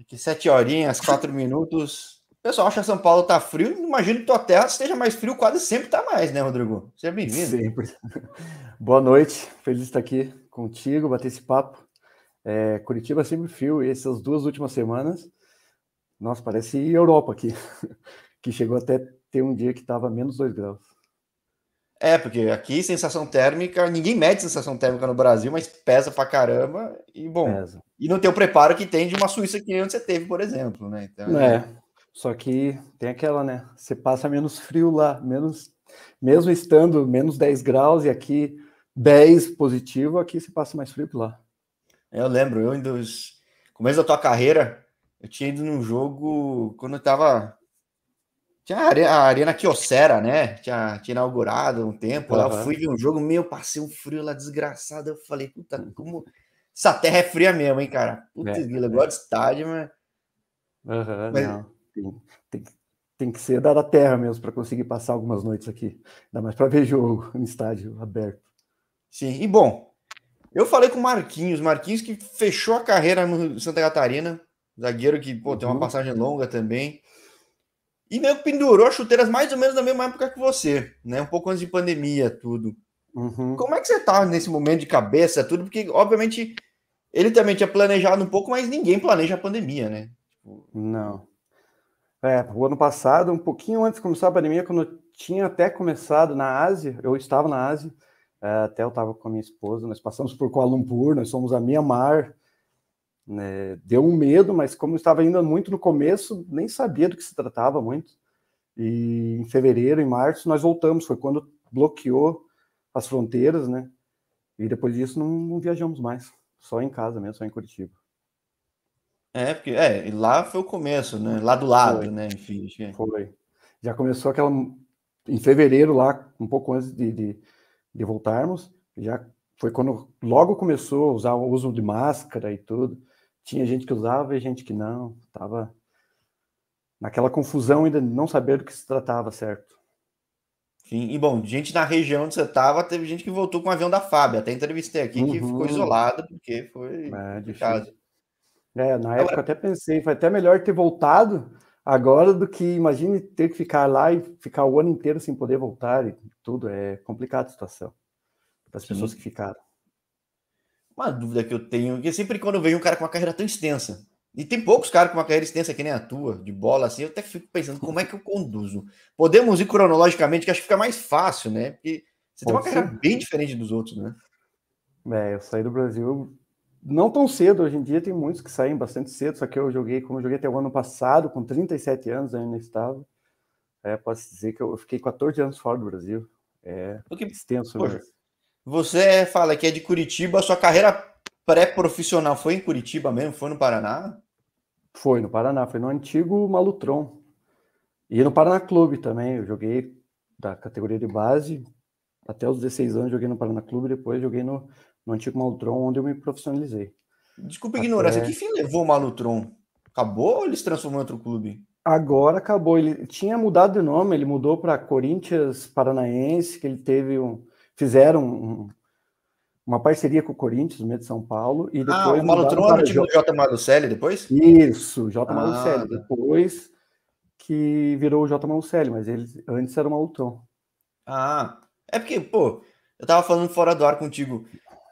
Aqui sete horinhas, quatro minutos. O pessoal acha que São Paulo tá frio. Imagino que tua terra esteja mais frio, quase sempre tá mais, né, Rodrigo? Seja bem-vindo. Sempre. Boa noite, feliz de estar aqui contigo, bater esse papo. É, Curitiba sempre frio, e essas duas últimas semanas, nossa, parece Europa aqui, que chegou até ter um dia que estava menos 2 graus. É, porque aqui sensação térmica, ninguém mede sensação térmica no Brasil, mas pesa pra caramba. E bom, pesa. E não tem o preparo que tem de uma Suíça que onde você teve, por exemplo, né? Então, é. Só que tem aquela, né? Você passa menos frio lá, menos mesmo estando menos 10 graus e aqui 10 positivo, aqui você passa mais frio que lá. Eu lembro, eu indo começo da tua carreira, eu tinha ido num jogo quando eu tava tinha a Arena, a arena Kyocera, né? Tinha, tinha inaugurado um tempo. Uhum. Lá eu fui ver um jogo, meu, passei um frio lá desgraçado. Eu falei, puta, como. Essa terra é fria mesmo, hein, cara? Putz, é, eu gosto de estádio, mas. Uhum, mas... Não. Tem, tem, tem, que ser da terra mesmo para conseguir passar algumas noites aqui. Ainda mais para ver jogo no estádio aberto. Sim, e bom, eu falei com o Marquinhos, Marquinhos que fechou a carreira no Santa Catarina, zagueiro que pô, tem uma uhum. passagem longa também. E meio que pendurou as chuteiras mais ou menos na mesma época que você, né? Um pouco antes de pandemia, tudo. Uhum. Como é que você tá nesse momento de cabeça, tudo? Porque, obviamente, ele também tinha planejado um pouco, mas ninguém planeja a pandemia, né? Tipo, Não. É, o ano passado, um pouquinho antes de começar a pandemia, quando eu tinha até começado na Ásia, eu estava na Ásia, é, até eu estava com a minha esposa, nós passamos por Kuala Lumpur, nós somos a Mianmar, né? Deu um medo, mas como estava ainda muito no começo, nem sabia do que se tratava muito. E em fevereiro, em março, nós voltamos. Foi quando bloqueou as fronteiras, né? E depois disso não, não viajamos mais. Só em casa mesmo, só em Curitiba. É, porque é, lá foi o começo, né? Lá do lado, foi. né? Enfim. Foi. Já começou aquela. Em fevereiro, lá, um pouco antes de, de, de voltarmos, já foi quando logo começou a usar o uso de máscara e tudo. Tinha gente que usava e gente que não. Tava naquela confusão ainda não saber do que se tratava, certo? Sim, e bom, gente na região onde você estava, teve gente que voltou com o avião da FAB. Até entrevistei aqui uhum. que ficou uhum. isolada porque foi é. É, na época eu até pensei, foi até melhor ter voltado agora do que imagine ter que ficar lá e ficar o ano inteiro sem poder voltar e tudo. É complicada a situação para as pessoas que ficaram. Uma dúvida que eu tenho, que sempre quando vejo um cara com uma carreira tão extensa, e tem poucos caras com uma carreira extensa que nem a tua, de bola assim, eu até fico pensando como é que eu conduzo. Podemos ir cronologicamente, que acho que fica mais fácil, né? Porque você Pode tem uma carreira bem diferente dos outros, né? É, eu saí do Brasil não tão cedo, hoje em dia tem muitos que saem bastante cedo, só que eu joguei, como eu joguei até o ano passado, com 37 anos ainda estava. É, posso dizer que eu fiquei 14 anos fora do Brasil. É Porque, extenso. Poxa, você fala que é de Curitiba, sua carreira pré-profissional foi em Curitiba mesmo? Foi no Paraná? Foi no Paraná, foi no antigo Malutron. E no Paraná Clube também, eu joguei da categoria de base, até os 16 anos joguei no Paraná Clube, depois joguei no, no antigo Malutron, onde eu me profissionalizei. Desculpa a ignorância, que fim levou o Malutron? Acabou ou ele se transformou em outro clube? Agora acabou, ele tinha mudado de nome, ele mudou para Corinthians Paranaense, que ele teve um, fizeram um, uma parceria com o Corinthians, no meio de São Paulo, e ah, depois... Ah, o Malutron era o time do J. Malucelli depois? Isso, J. Ah. Malucelli, depois que virou o J. Malucelli, mas ele antes era o Malutron. Ah, é porque, pô, eu tava falando fora do ar contigo,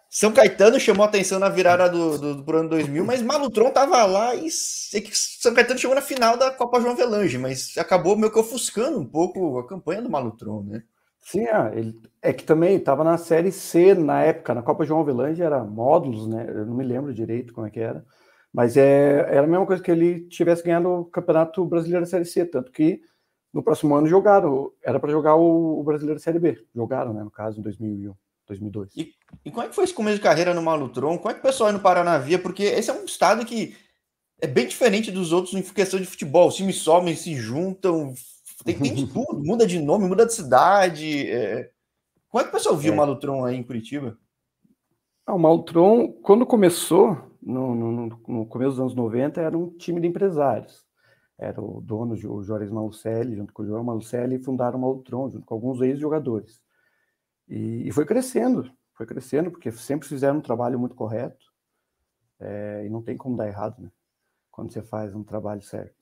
são Caetano chamou atenção na virada do, do, do ano 2000, mas Malutron tava lá e São Caetano chegou na final da Copa João Velange, mas acabou meio que ofuscando um pouco a campanha do Malutron, né? Sim, é, ele, é que também estava na Série C na época, na Copa João Avelange era módulos, né? Eu não me lembro direito como é que era, mas é, era a mesma coisa que ele tivesse ganhado o Campeonato Brasileiro da Série C, tanto que no próximo ano jogaram, era para jogar o, o, Brasileiro Série B, jogaram, né? No caso, em 2001, 2002. E, e como é que foi esse começo de carreira no Malutron? Como é que o pessoal aí no Paraná via? Porque esse é um estado que é bem diferente dos outros em questão de futebol. Os times somem, se juntam, tem, tem de tudo, muda de nome, muda de cidade. É... Como é que o pessoal viu é. o Malutron aí em Curitiba? Ah, o Malutron, quando começou, no, no, no, começo dos anos 90, era um time de empresários. Era o dono, o Juarez Malucelli, junto com o João Malucelli, fundaram o Malutron, junto com alguns ex-jogadores. E, e, foi crescendo, foi crescendo, porque sempre fizeram um trabalho muito correto. É, e não tem como dar errado, né? quando você faz um trabalho certo.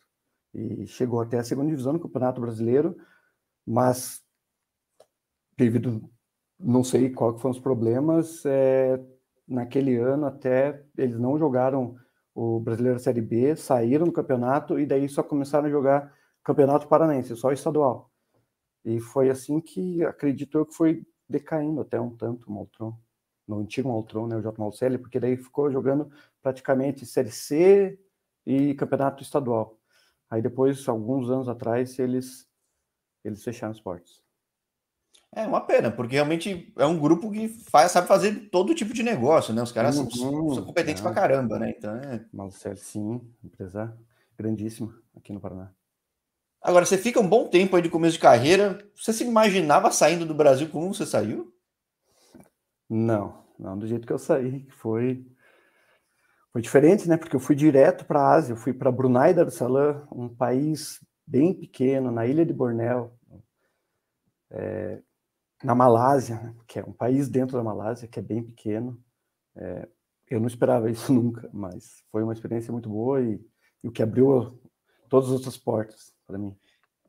E chegou até a segunda divisão do Campeonato Brasileiro, mas devido, não sei qual foram os problemas, é, naquele ano até eles não jogaram o Brasileiro Série B, saíram do campeonato e daí só começaram a jogar Campeonato Paranense, só estadual. E foi assim que acredito eu que foi decaindo até um tanto o Maltron, no antigo Maltron, né, o J. Malcelli, porque daí ficou jogando praticamente Série C e Campeonato Estadual. Aí depois, alguns anos atrás, eles eles fecharam os portos. É uma pena, porque realmente é um grupo que faz, sabe fazer todo tipo de negócio, né? Os caras uhum, são, são, competentes é. pra caramba, né? Então é. Marcelo, sim, empresa grandíssima aqui no Paraná. Agora, você fica um bom tempo aí de começo de carreira. Você se imaginava saindo do Brasil como você saiu? Não, não do jeito que eu saí, foi foi diferente, né? Porque eu fui direto para a Ásia, eu fui para Brunei Darussalam, um país bem pequeno, na ilha de Bornéu. É, na Malásia, né, que é um país dentro da Malásia, que é bem pequeno. É, eu não esperava isso nunca, mas foi uma experiência muito boa e, e o que abriu todas as outras portas para mim.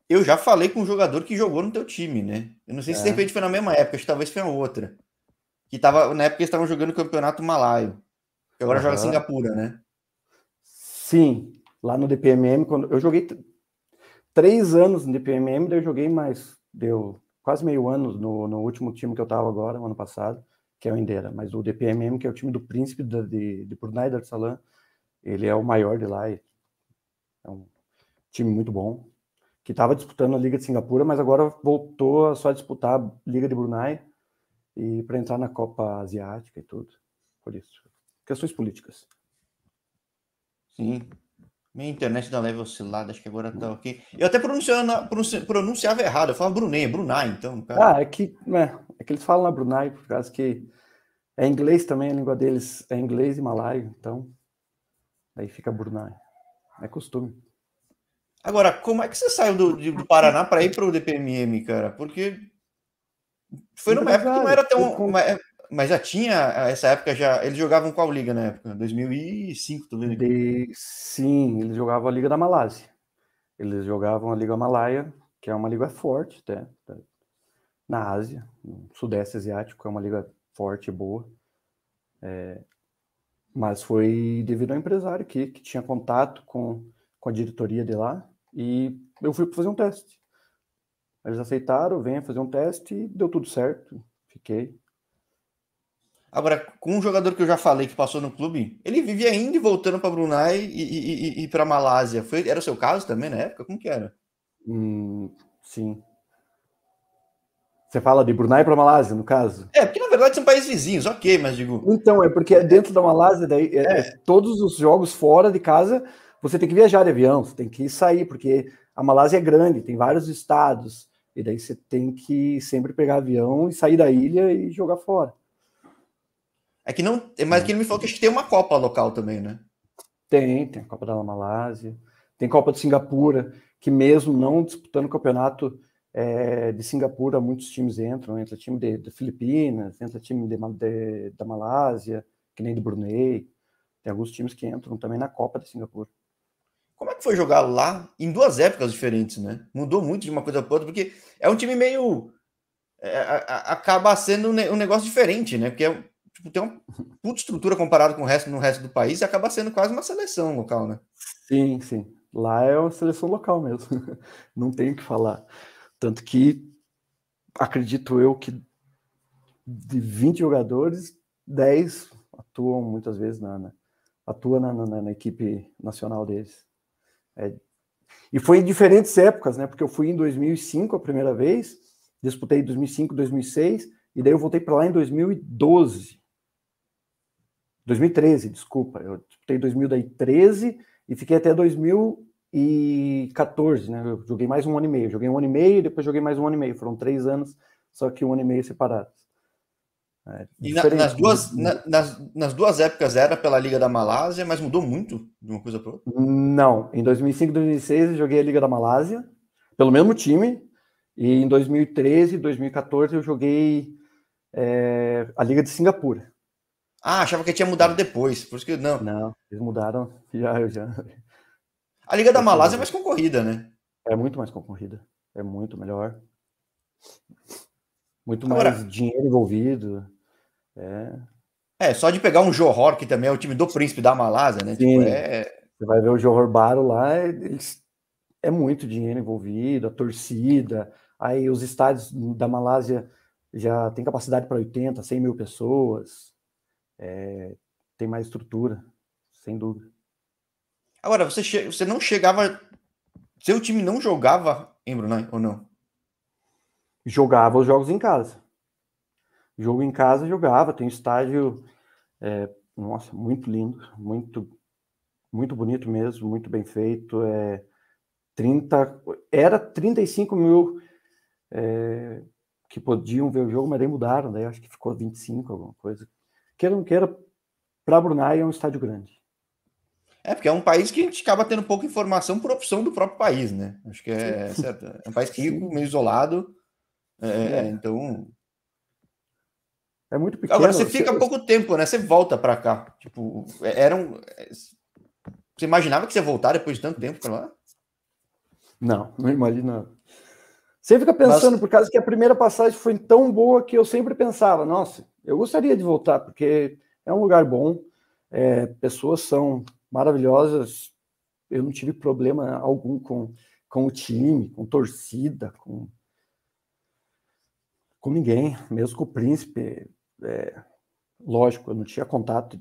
Eu já falei com um jogador que jogou no teu time, né? Eu não sei se é. de repente foi na mesma época, talvez foi a outra. Que tava, na época eles estavam jogando o campeonato malaio. Agora uhum. joga Singapura, né? Sim, lá no DPMM, quando eu joguei três anos no DPMM, daí eu joguei mais, deu quase meio ano no, no último time que eu estava agora, no ano passado, que é o Indera, mas o DPMM, que é o time do Príncipe de, de, de Brunei Darussalam, ele é o maior de lá, é um time muito bom, que estava disputando a Liga de Singapura, mas agora voltou a só disputar a Liga de Brunei e para entrar na Copa Asiática e tudo, por isso. Questões políticas. Sim, minha internet da leve oscilada, acho que agora tá ok. Eu até pronunciava, pronunciava errado, eu falava Brunei, é Brunei, então. Cara. Ah, é que, é, é que eles falam na Brunei, por causa que é inglês também, a língua deles é inglês e malaio, então aí fica Brunei. É costume. Agora, como é que você saiu do, do Paraná para ir para o DPMM, cara? Porque foi numa época que não era tão. Mas já tinha, essa época já. Eles jogavam qual liga na época? 2005, tô vendo. De... Sim, eles jogavam a Liga da Malásia. Eles jogavam a Liga Malaya, que é uma liga forte, até. Na Ásia, no Sudeste Asiático, é uma liga forte e boa. É... Mas foi devido ao empresário aqui, que tinha contato com, com a diretoria de lá, e eu fui fazer um teste. Eles aceitaram, venha fazer um teste e deu tudo certo. Fiquei. Agora, com um jogador que eu já falei que passou no clube, ele vivia indo e voltando para Brunei e, e, e, para Malásia. Foi, era o seu caso também na época? Como que era? Hum, sim. Você fala de Brunei para Malásia, no caso? É, porque na verdade são países vizinhos, ok, mas digo. Então, é porque dentro da Malásia, daí, é, é. É, todos os jogos fora de casa, você tem que viajar de avião, você tem que sair, porque a Malásia é grande, tem vários estados, e daí você tem que sempre pegar avião e sair da ilha e jogar fora. É que não. Mas que ele me falou que tem uma Copa local também, né? Tem, tem a Copa da Malásia, tem Copa de Singapura, que mesmo não disputando o campeonato é, de Singapura, muitos times entram, entra time de, de Filipinas, entra time de, de, da Malásia, que nem do Brunei. Tem alguns times que entram também na Copa de Singapura. Como é que foi jogar lá em duas épocas diferentes, né? Mudou muito de uma coisa para outra, porque é um time meio. É, acaba sendo um negócio diferente, né? Porque é, tipo, tem uma puta estrutura comparado com o resto no resto do país e acaba sendo quase uma seleção local, né? Sim, sim. Lá é uma seleção local mesmo. Não tem o que falar. Tanto que acredito eu que de 20 jogadores, 10 atuam muitas vezes na, na atua na, na, na, equipe nacional deles. É, e foi em diferentes épocas, né? Porque eu fui em 2005 a primeira vez, disputei 2005, 2006, e daí eu voltei para lá em 2012. 2013, desculpa. Eu disputei 2013 e fiquei até 2014, né? Eu joguei mais um ano e meio. Joguei um ano e meio e depois joguei mais um ano e meio. Foram três anos, só que um ano e meio separados. É, e na, nas, duas, na, nas, nas, duas épocas era pela Liga da Malásia, mas mudou muito de uma coisa para outra? Não. Em 2005 e 2006 eu joguei a Liga da Malásia, pelo mesmo time. E em 2013 e 2014 eu joguei é, a Liga de Singapura. Ah, achava que tinha mudado depois, por isso que não. Não, eles mudaram já, já. A Liga da Malásia é mais concorrida, né? É muito mais concorrida. É muito melhor. Muito mais Agora, dinheiro envolvido. É. é, só de pegar um Johor, que também é o time do príncipe da Malásia, né? Tipo, Sim. Tipo, é... Você vai ver o Johor Baro lá, eles... é muito dinheiro envolvido, a torcida. Aí os estádios da Malásia já tem capacidade para 80, 100 mil pessoas. É... tem mais estrutura, sem dúvida. Agora, você, che... você não chegava. Seu time não jogava em Brunei ou não? Jogava os jogos em casa. Jogo em casa jogava, tem um estádio, é, nossa, muito lindo, muito, muito bonito mesmo, muito bem feito. É, 30, era 35 mil é, que podiam ver o jogo, mas daí mudaram, daí acho que ficou 25, alguma coisa. Queira ou não queira, para Brunei é um estádio grande. É, porque é um país que a gente acaba tendo pouca informação por opção do próprio país, né? Acho que é certo. É um país rico, meio isolado. É, é. Então, é muito pequeno. Agora você fica você... pouco tempo, né? Você volta para cá. Tipo, é, era um. É, você imaginava que você ia voltar depois de tanto tempo para lá? Não, não imagina. Você fica pensando, Mas... por causa que a primeira passagem foi tão boa que eu sempre pensava, nossa, eu gostaria de voltar, porque é um lugar bom, é, pessoas são maravilhosas, eu não tive problema algum com, com o time, com torcida, com, com ninguém, mesmo com o príncipe. É, lógico, eu não tinha contato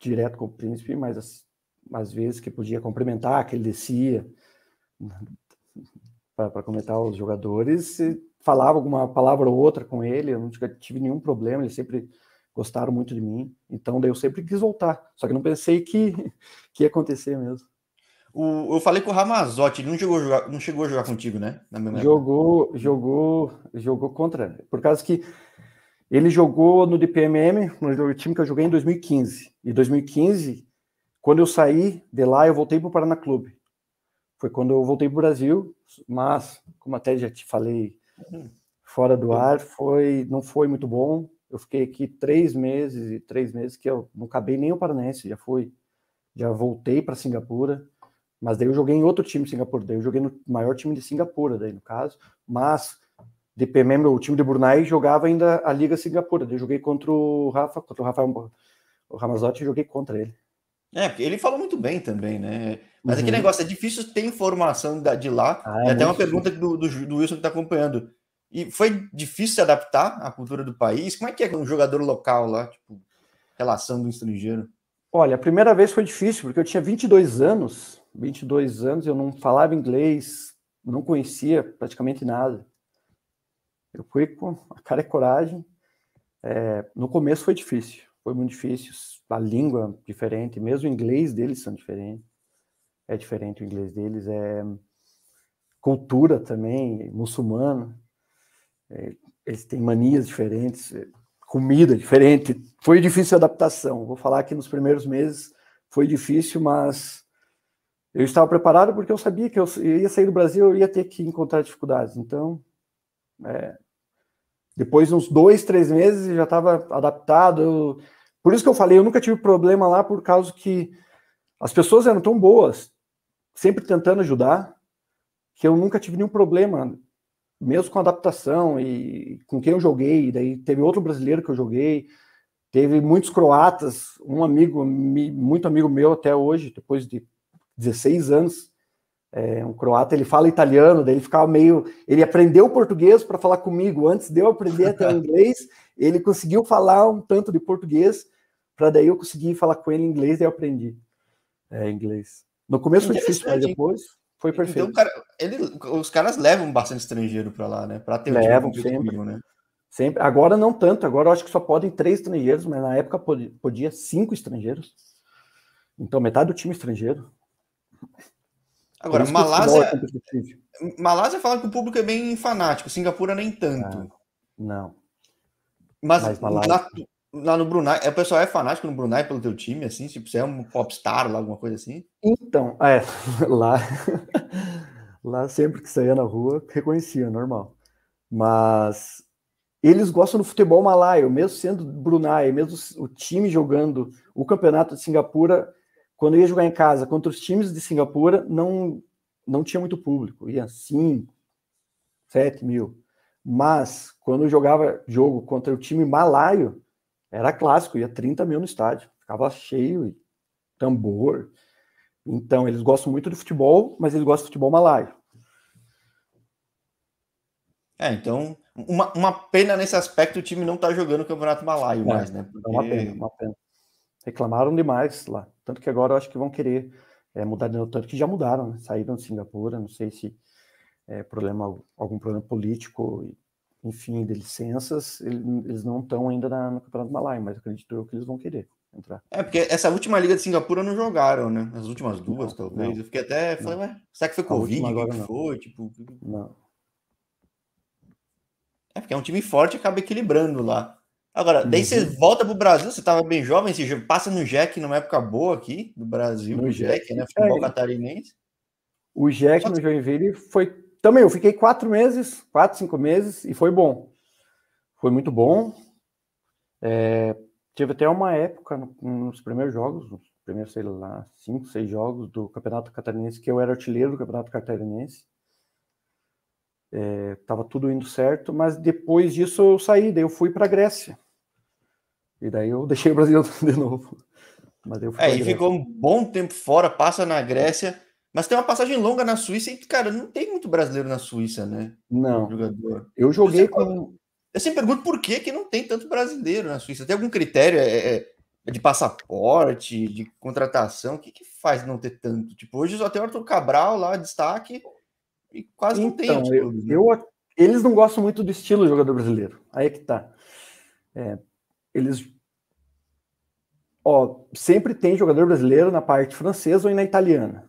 direto com o príncipe, mas as, às vezes que podia cumprimentar, que ele descia para comentar os jogadores, falava alguma palavra ou outra com ele, eu nunca tive nenhum problema, eles sempre gostaram muito de mim, então daí eu sempre quis voltar, só que não pensei que, que ia acontecer mesmo. O, eu falei com o Ramazotti, ele não, jogou, não chegou a jogar contigo, né? jogou, jogou, jogou contra, por causa que ele jogou no DPMM, no time que eu joguei em 2015. E 2015, quando eu saí de lá, eu voltei para o Paraná Clube. Foi quando eu voltei para o Brasil, mas, como até já te falei fora do ar, foi, não foi muito bom. Eu fiquei aqui três meses e três meses que eu não acabei nem o Paranense, já fui, já voltei para Singapura, mas daí eu joguei em outro time de Singapura, daí eu joguei no maior time de Singapura, daí no caso, mas DPM, o time de Brunei jogava ainda a Liga Singapura. Eu joguei contra o Rafa, contra o Rafael o Ramazotti, joguei contra ele. É, porque ele falou muito bem também, né? Mas uhum. aquele negócio, é difícil ter informação de lá. Ah, é, é até uma pergunta do, do, do Wilson que está acompanhando. E foi difícil se adaptar à cultura do país? Como é que é um jogador local lá, tipo, relação do estrangeiro? Olha, a primeira vez foi difícil, porque eu tinha 22 anos, 22 anos, eu não falava inglês, não conhecia praticamente nada. Eu fui com a cara e coragem. É, no começo foi difícil, foi muito difícil. A língua diferente, mesmo o inglês deles são diferentes. É diferente o inglês deles. É cultura também, muçulmana. É, eles têm manias diferentes, é, comida diferente. Foi difícil a adaptação. Vou falar que nos primeiros meses foi difícil, mas eu estava preparado porque eu sabia que eu ia sair do Brasil, eu ia ter que encontrar dificuldades. Então, é, depois de uns dois, três meses, já estava adaptado. Eu... Por isso que eu falei, eu nunca tive problema lá, por causa que as pessoas eram tão boas, sempre tentando ajudar, que eu nunca tive nenhum problema, mesmo com adaptação e com quem eu joguei. Daí teve outro brasileiro que eu joguei, teve muitos croatas, um amigo, muito amigo meu até hoje, depois de 16 anos, é, um croata, ele fala italiano, daí ele ficava meio. Ele aprendeu português para falar comigo. Antes de eu aprender até o inglês, ele conseguiu falar um tanto de português, para daí eu conseguir falar com ele em inglês, e eu aprendi é, inglês. No começo foi difícil, mas depois foi então, perfeito. Então, cara, ele, os caras levam bastante estrangeiro para lá, né? Para ter levam sempre. Comigo, né? Sempre. Agora não tanto, agora eu acho que só podem três estrangeiros, mas na época podia, podia cinco estrangeiros. Então, metade do time estrangeiro. Agora, Malásia. É Malásia fala que o público é bem fanático, Singapura nem tanto. Ah, não. Mas, Mas Malásia... lá, no Brunei, o pessoal é fanático no Brunei pelo teu time, assim? Tipo, você é um popstar lá, alguma coisa assim? Então, é, lá. lá sempre que saía na rua, reconhecia, normal. Mas eles gostam do futebol malaio, mesmo sendo Brunei, mesmo o time jogando o campeonato de Singapura, quando ia jogar em casa contra os times de Singapura, não, não tinha muito público, ia 5, 7 mil. Mas quando jogava jogo contra o time malaio, era clássico, ia 30 mil no estádio, ficava cheio, e tambor. Então, eles gostam muito de futebol, mas eles gostam de futebol malaio. É, então, uma, uma pena nesse aspecto o time não tá jogando o Campeonato Malaio é, mais, né? Porque... É uma pena, uma pena. Reclamaram demais lá. Tanto que agora eu acho que vão querer é, mudar de novo, tanto que já mudaram, né? Saíram de Singapura, não sei se é problema, algum problema político, enfim, de licenças, eles não estão ainda na, no Campeonato Malaio, mas acredito eu que eles vão querer entrar. É, porque essa última Liga de Singapura não jogaram, né? As últimas duas, não, talvez. Não, eu fiquei até, falei, ué, será que foi Covid? O que foi? Tipo... Não. É, porque é um time forte acaba equilibrando lá. Agora, daí uhum. você volta pro Brasil, você tava bem jovem, você passa no Jack numa época boa aqui do Brasil, no Jack, né? Futebol é, catarinense. O Jack no Joinville foi também. Eu fiquei quatro meses, quatro, cinco meses e foi bom. Foi muito bom. É, tive até uma época nos primeiros jogos, nos primeiros, sei lá, cinco, seis jogos do Campeonato Catarinense, que eu era artilheiro do Campeonato Catarinense é, tudo indo certo, mas depois disso eu saí, daí eu fui para a Grécia. E daí eu deixei o Brasil de novo. Mas eu é, e ficou um bom tempo fora, passa na Grécia, mas tem uma passagem longa na Suíça e, cara, não tem muito brasileiro na Suíça, né? Não. Jogador. Eu joguei eu sempre, com. Eu sempre pergunto por que, que não tem tanto brasileiro na Suíça. Tem algum critério é, é, é de passaporte, de contratação? O que, que faz não ter tanto? Tipo, hoje só tem o Arthur Cabral lá, destaque, e quase não então, tem. Eu, né? eu, eles não gostam muito do estilo do jogador brasileiro. Aí é que tá. É, eles. Ó, sempre tem jogador brasileiro na parte francesa ou na italiana.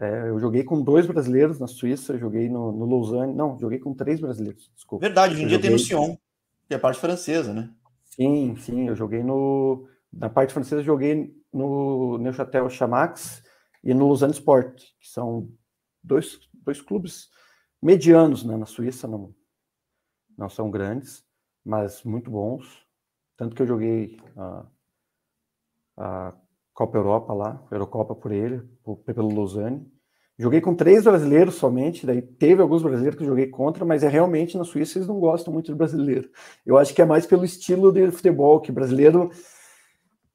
É, eu joguei com dois brasileiros na Suíça, joguei no, no Lausanne. Não, joguei com três brasileiros. Desculpa. Verdade, hoje em dia joguei... tem no Sion, que é a parte francesa, né? Sim, sim, eu joguei no. Na parte francesa, joguei no Neuchâtel Chamax e no Lausanne Sport, que são dois dois clubes medianos né, na Suíça, não, não são grandes, mas muito bons. Tanto que eu joguei a, a Copa Europa lá, Eurocopa por ele, por, pelo Lausanne. Joguei com três brasileiros somente, daí teve alguns brasileiros que joguei contra, mas é realmente na Suíça eles não gostam muito de brasileiro. Eu acho que é mais pelo estilo de futebol, que brasileiro.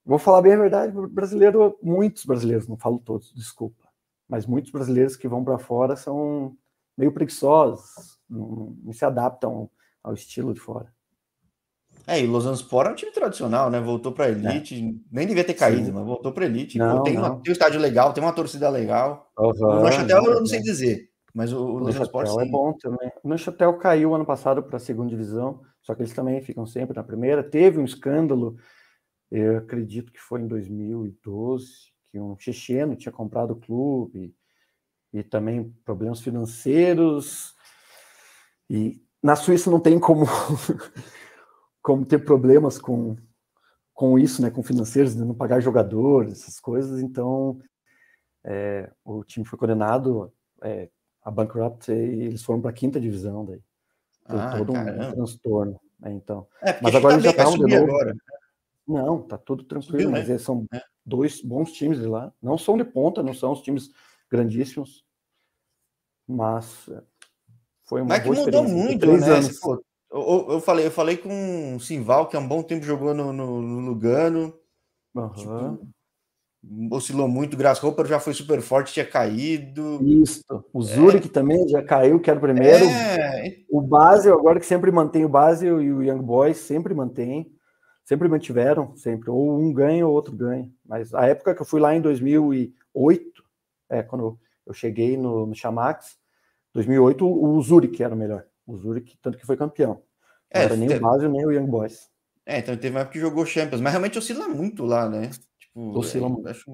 Vou falar bem a verdade, brasileiro, muitos brasileiros, não falo todos, desculpa mas muitos brasileiros que vão para fora são meio preguiçosos, não, não, se adaptam ao estilo de fora. É, e o Los Angeles é um time tradicional, né? Voltou para elite, é. nem devia ter caído, Sim. mas voltou para elite. Não, tem, uma, tem, um estádio legal, tem uma torcida legal. Uhum, o Neuchâtel eu não sei dizer, mas o, o Los Angeles é bom também. O Neuchâtel caiu ano passado para a segunda divisão, só que eles também ficam sempre na primeira. Teve um escândalo, eu acredito que foi em 2012, que um checheno tinha comprado o clube e também problemas financeiros. E na Suíça não tem como como ter problemas com com isso, né, com financeiros, não pagar jogadores, essas coisas. Então, é, o time foi condenado é, a bankrupt e eles foram para a quinta divisão daí. Foi ah, todo um transtorno. Né, então, é, mas agora tá eles já estavam de novo. Agora. Não, tá tudo tranquilo, Subiu, mas né? eles são é dois bons times de lá. Não são de ponta, não são os times grandíssimos, mas é, foi uma mas boa que mudou muito, né? Pô, eu, eu, falei, eu falei com o Simval, que há um bom tempo jogou no, no, no Lugano. Uhum. Tipo, oscilou muito, o Grasshopper já foi super forte, tinha caído. Isso. O Zurich é. também já caiu, que era o primeiro. É. O Basel, agora que sempre mantém o Basel e o Young Boys, sempre mantém sempre mantiveram, sempre, ou um ganha ou outro ganha. Mas a época que eu fui lá em 2008, é, quando eu cheguei no, no Chamax, 2008, o Zurich era o melhor. O Zurich, tanto que foi campeão. Não é, era nem teve... o Basel, nem o Young Boys. É, então teve uma época que jogou Champions, mas realmente oscila muito lá, né? Tipo, oscila é, muito. Acho...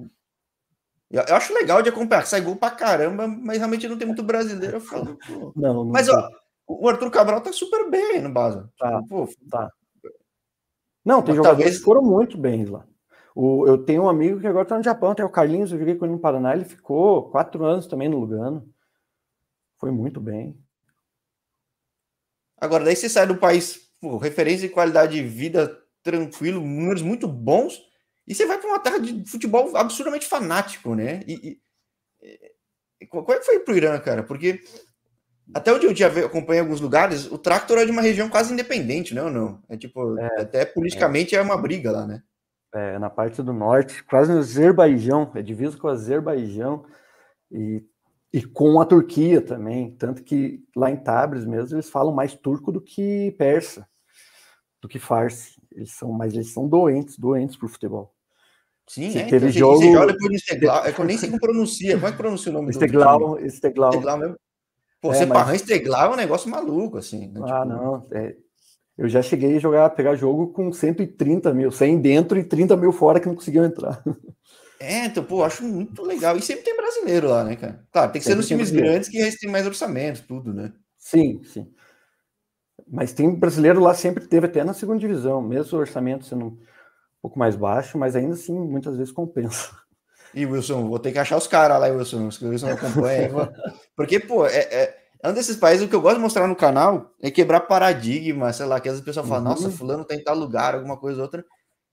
Eu, eu, acho legal de acompanhar, sai gol pra caramba, mas realmente não tem muito brasileiro. Eu falo, não, não, Mas ó, o Arthur Cabral tá super bem no Basel. Tá, tipo, pô, tá. Não, tem Mas jogadores talvez... que foram muito bem lá. O, eu tenho um amigo que agora está no Japão, tem o Carlinhos, eu joguei com ele no Paraná, ele ficou quatro anos também no Lugano. Foi muito bem. Agora, daí você sai do país, pô, referência de qualidade de vida tranquilo, números muito bons, E você vai para uma terra de futebol absurdamente fanático, né? E, e, e, qual é que foi pro Irã, cara? Porque até onde eu já acompanhei alguns lugares, o Tractor é de uma região quase independente, não? Né, não? É tipo, é, até politicamente é. é. uma briga lá, né? É, na parte do norte, quase no Azerbaijão, é divisa com o Azerbaijão e, e com a Turquia também. Tanto que lá em Tabriz mesmo eles falam mais turco do que persa, do que farsi. Eles são, mas eles são doentes, doentes pro futebol. Sim, é, teve então, jogo. Você joga no Esteglau, é que eu nem sei como pronuncia. Como é que pronuncia o nome Esteglau, do Esteglau. Esteglau mesmo. Pô, é, você mas... Esteglau é um negócio maluco, assim. Né? Ah, tipo... não. É... Eu já cheguei a jogar, pegar jogo com 130 mil, 100 dentro e 30 mil fora que não conseguiam entrar. É, então, pô, acho muito legal. E sempre tem brasileiro lá, né, cara? Claro, tem que sempre ser nos times grandes que eles têm mais orçamento, tudo, né? Sim, sim. Mas tem brasileiro lá, sempre teve, até na segunda divisão, mesmo o orçamento sendo um pouco mais baixo, mas ainda assim, muitas vezes compensa. E Wilson, vou ter que achar os caras lá, Wilson, os que o Wilson não acompanha. Porque, pô, é, é, é, um desses países, o que eu gosto de mostrar no canal é quebrar paradigma, sei lá, que às vezes o pessoal fala, uhum. nossa, fulano tem tal lugar, alguma coisa ou outra.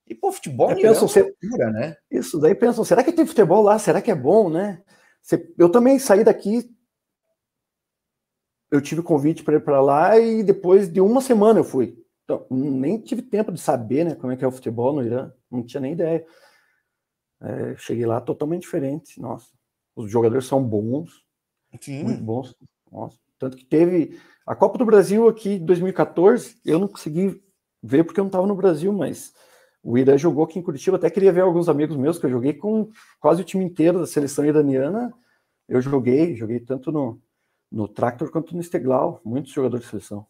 E, pô, futebol é pensam, é cultura, né? Isso, daí pensam, será que tem futebol lá? Será que é bom, né? Eu também saí daqui, eu tive convite para ir para lá e depois de uma semana eu fui. Então, nem tive tempo de saber né, como é que é o futebol no Irã, não tinha nem ideia. É, cheguei lá totalmente diferente. Nossa, os jogadores são bons, Sim. muito bons. Nossa, tanto que teve a Copa do Brasil aqui em 2014, eu não consegui ver porque eu não estava no Brasil, mas o Irã jogou aqui em Curitiba. Até queria ver alguns amigos meus que eu joguei com quase o time inteiro da seleção iraniana. Eu joguei, joguei tanto no, no Tractor quanto no Steglau, muitos jogadores de seleção.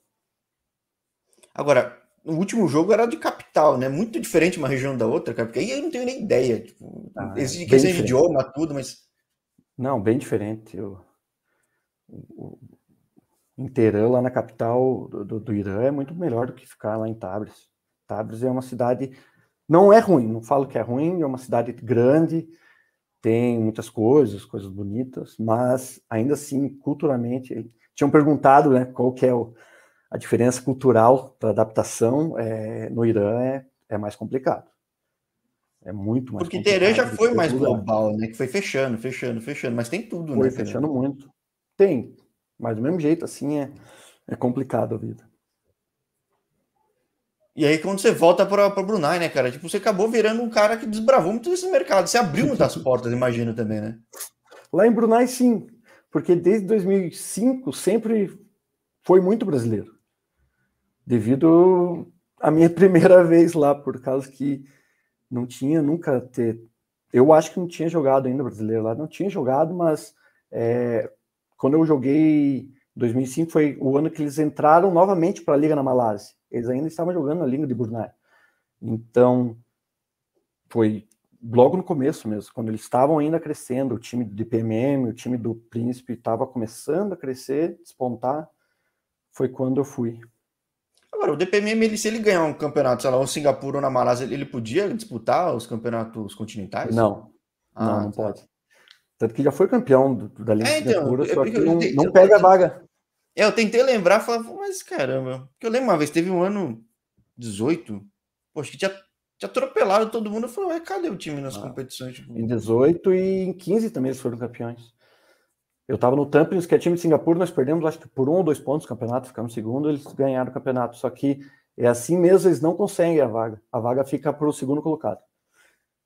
Agora, o último jogo era de capital, né? Muito diferente uma região da outra, cara, porque aí eu não tenho nem ideia. Tipo, ah, existe questão de idioma, tudo, mas. Não, bem diferente. Eu, o, o lá na capital do, do, do, Irã é muito melhor do que ficar lá em Tabriz. Tabriz é uma cidade. Não é ruim, não falo que é ruim, é uma cidade grande, tem muitas coisas, coisas bonitas, mas ainda assim, culturalmente, tinham perguntado né, qual que é o, a diferença cultural da adaptação é, no Irã é, é mais complicado. É muito mais Porque Teherã já foi mais global, né? Que foi fechando, fechando, fechando, mas tem tudo, foi né? Foi fechando muito. Tem, mas do mesmo jeito, assim, é, é complicado a vida. E aí, quando você volta para o Brunei, né, cara? Tipo, você acabou virando um cara que desbravou muito esse mercado. Você abriu muitas portas, imagino também, né? Lá em Brunei, sim. Porque desde 2005 sempre foi muito brasileiro devido à minha primeira vez lá, por causa que não tinha nunca ter. Eu acho que não tinha jogado ainda brasileiro lá, não tinha jogado, mas é, quando eu joguei 2005 foi o ano que eles entraram novamente para a Liga na Malásia. Eles ainda estavam jogando na Liga de Brunei. Então, foi logo no começo mesmo, quando eles estavam ainda crescendo, o time do PMM, o time do Príncipe estava começando a crescer, despontar, foi quando eu fui. Agora, o DPM, ele, se ele ganhar um campeonato, sei lá, ou Singapura ou na Malásia, ele podia disputar os campeonatos continentais? Não, ah, não, não tá. pode. Tanto que já foi campeão do, da Liga é, então, Singapura, só que não, não pega a vaga. É, eu tentei lembrar, falava, mas caramba, porque eu lembro uma vez, teve um ano 18, poxa, que tinha, tinha atropelado todo mundo, eu falei, cadê o time nas ah, competições? Tipo... Em 18 e em 15 também eles foram campeões. Eu estava no Tampines, que é time de Singapura, nós perdemos, acho que por um ou dois pontos o campeonato, ficamos segundo, eles ganharam o campeonato. Só que é assim mesmo, eles não conseguem a vaga. A vaga fica para o segundo colocado.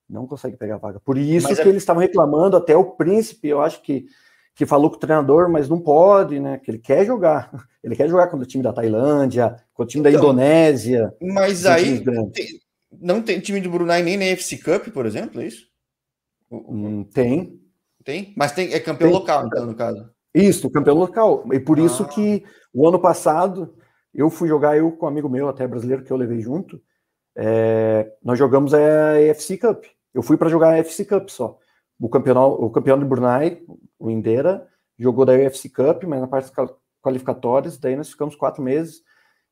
Não consegue pegar a vaga. Por isso mas que é... eles estavam reclamando, até o príncipe, eu acho que, que falou com o treinador, mas não pode, né? Que ele quer jogar. Ele quer jogar contra o time da Tailândia, contra o time então, da Indonésia. Mas aí tem, não tem time do Brunei nem na FC Cup, por exemplo, é isso? Hum, tem, tem? Mas tem, é campeão tem. local, então, no caso. Isso, campeão local. E por ah. isso que o ano passado eu fui jogar, eu com um amigo meu, até brasileiro, que eu levei junto. É, nós jogamos a EFC Cup. Eu fui para jogar a EFC Cup só. O campeão, o campeão de Brunei, o Indera, jogou da EFC Cup, mas na parte qualificatórias, daí nós ficamos quatro meses.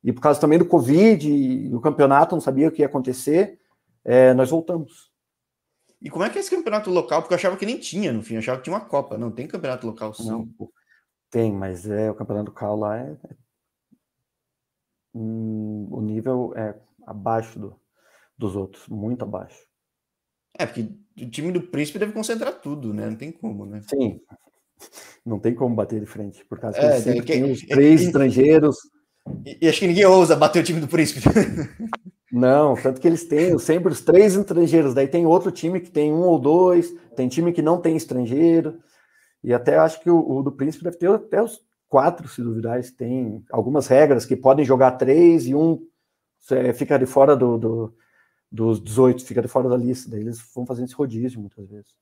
E por causa também do Covid e do campeonato, não sabia o que ia acontecer, é, nós voltamos. E como é que é esse campeonato local? Porque eu achava que nem tinha, no fim, eu achava que tinha uma Copa. Não, tem campeonato local sim. Não, tem, mas é o campeonato local lá é. é hum, o nível é abaixo do, dos outros, muito abaixo. É, porque o time do Príncipe deve concentrar tudo, né? Não tem como, né? Sim. Não tem como bater de frente, por causa que é, sempre que, tem os três estrangeiros. E, e, acho que ninguém ousa bater o time do Príncipe. Não, tanto que eles têm sempre os três estrangeiros. Daí tem outro time que tem um ou dois, tem time que não tem estrangeiro. E até acho que o, o do Príncipe deve ter até os quatro, se duvidar. Tem algumas regras que podem jogar três e um fica de fora do, do, dos 18, fica de fora da lista. Daí eles vão fazendo esse rodízio muitas vezes.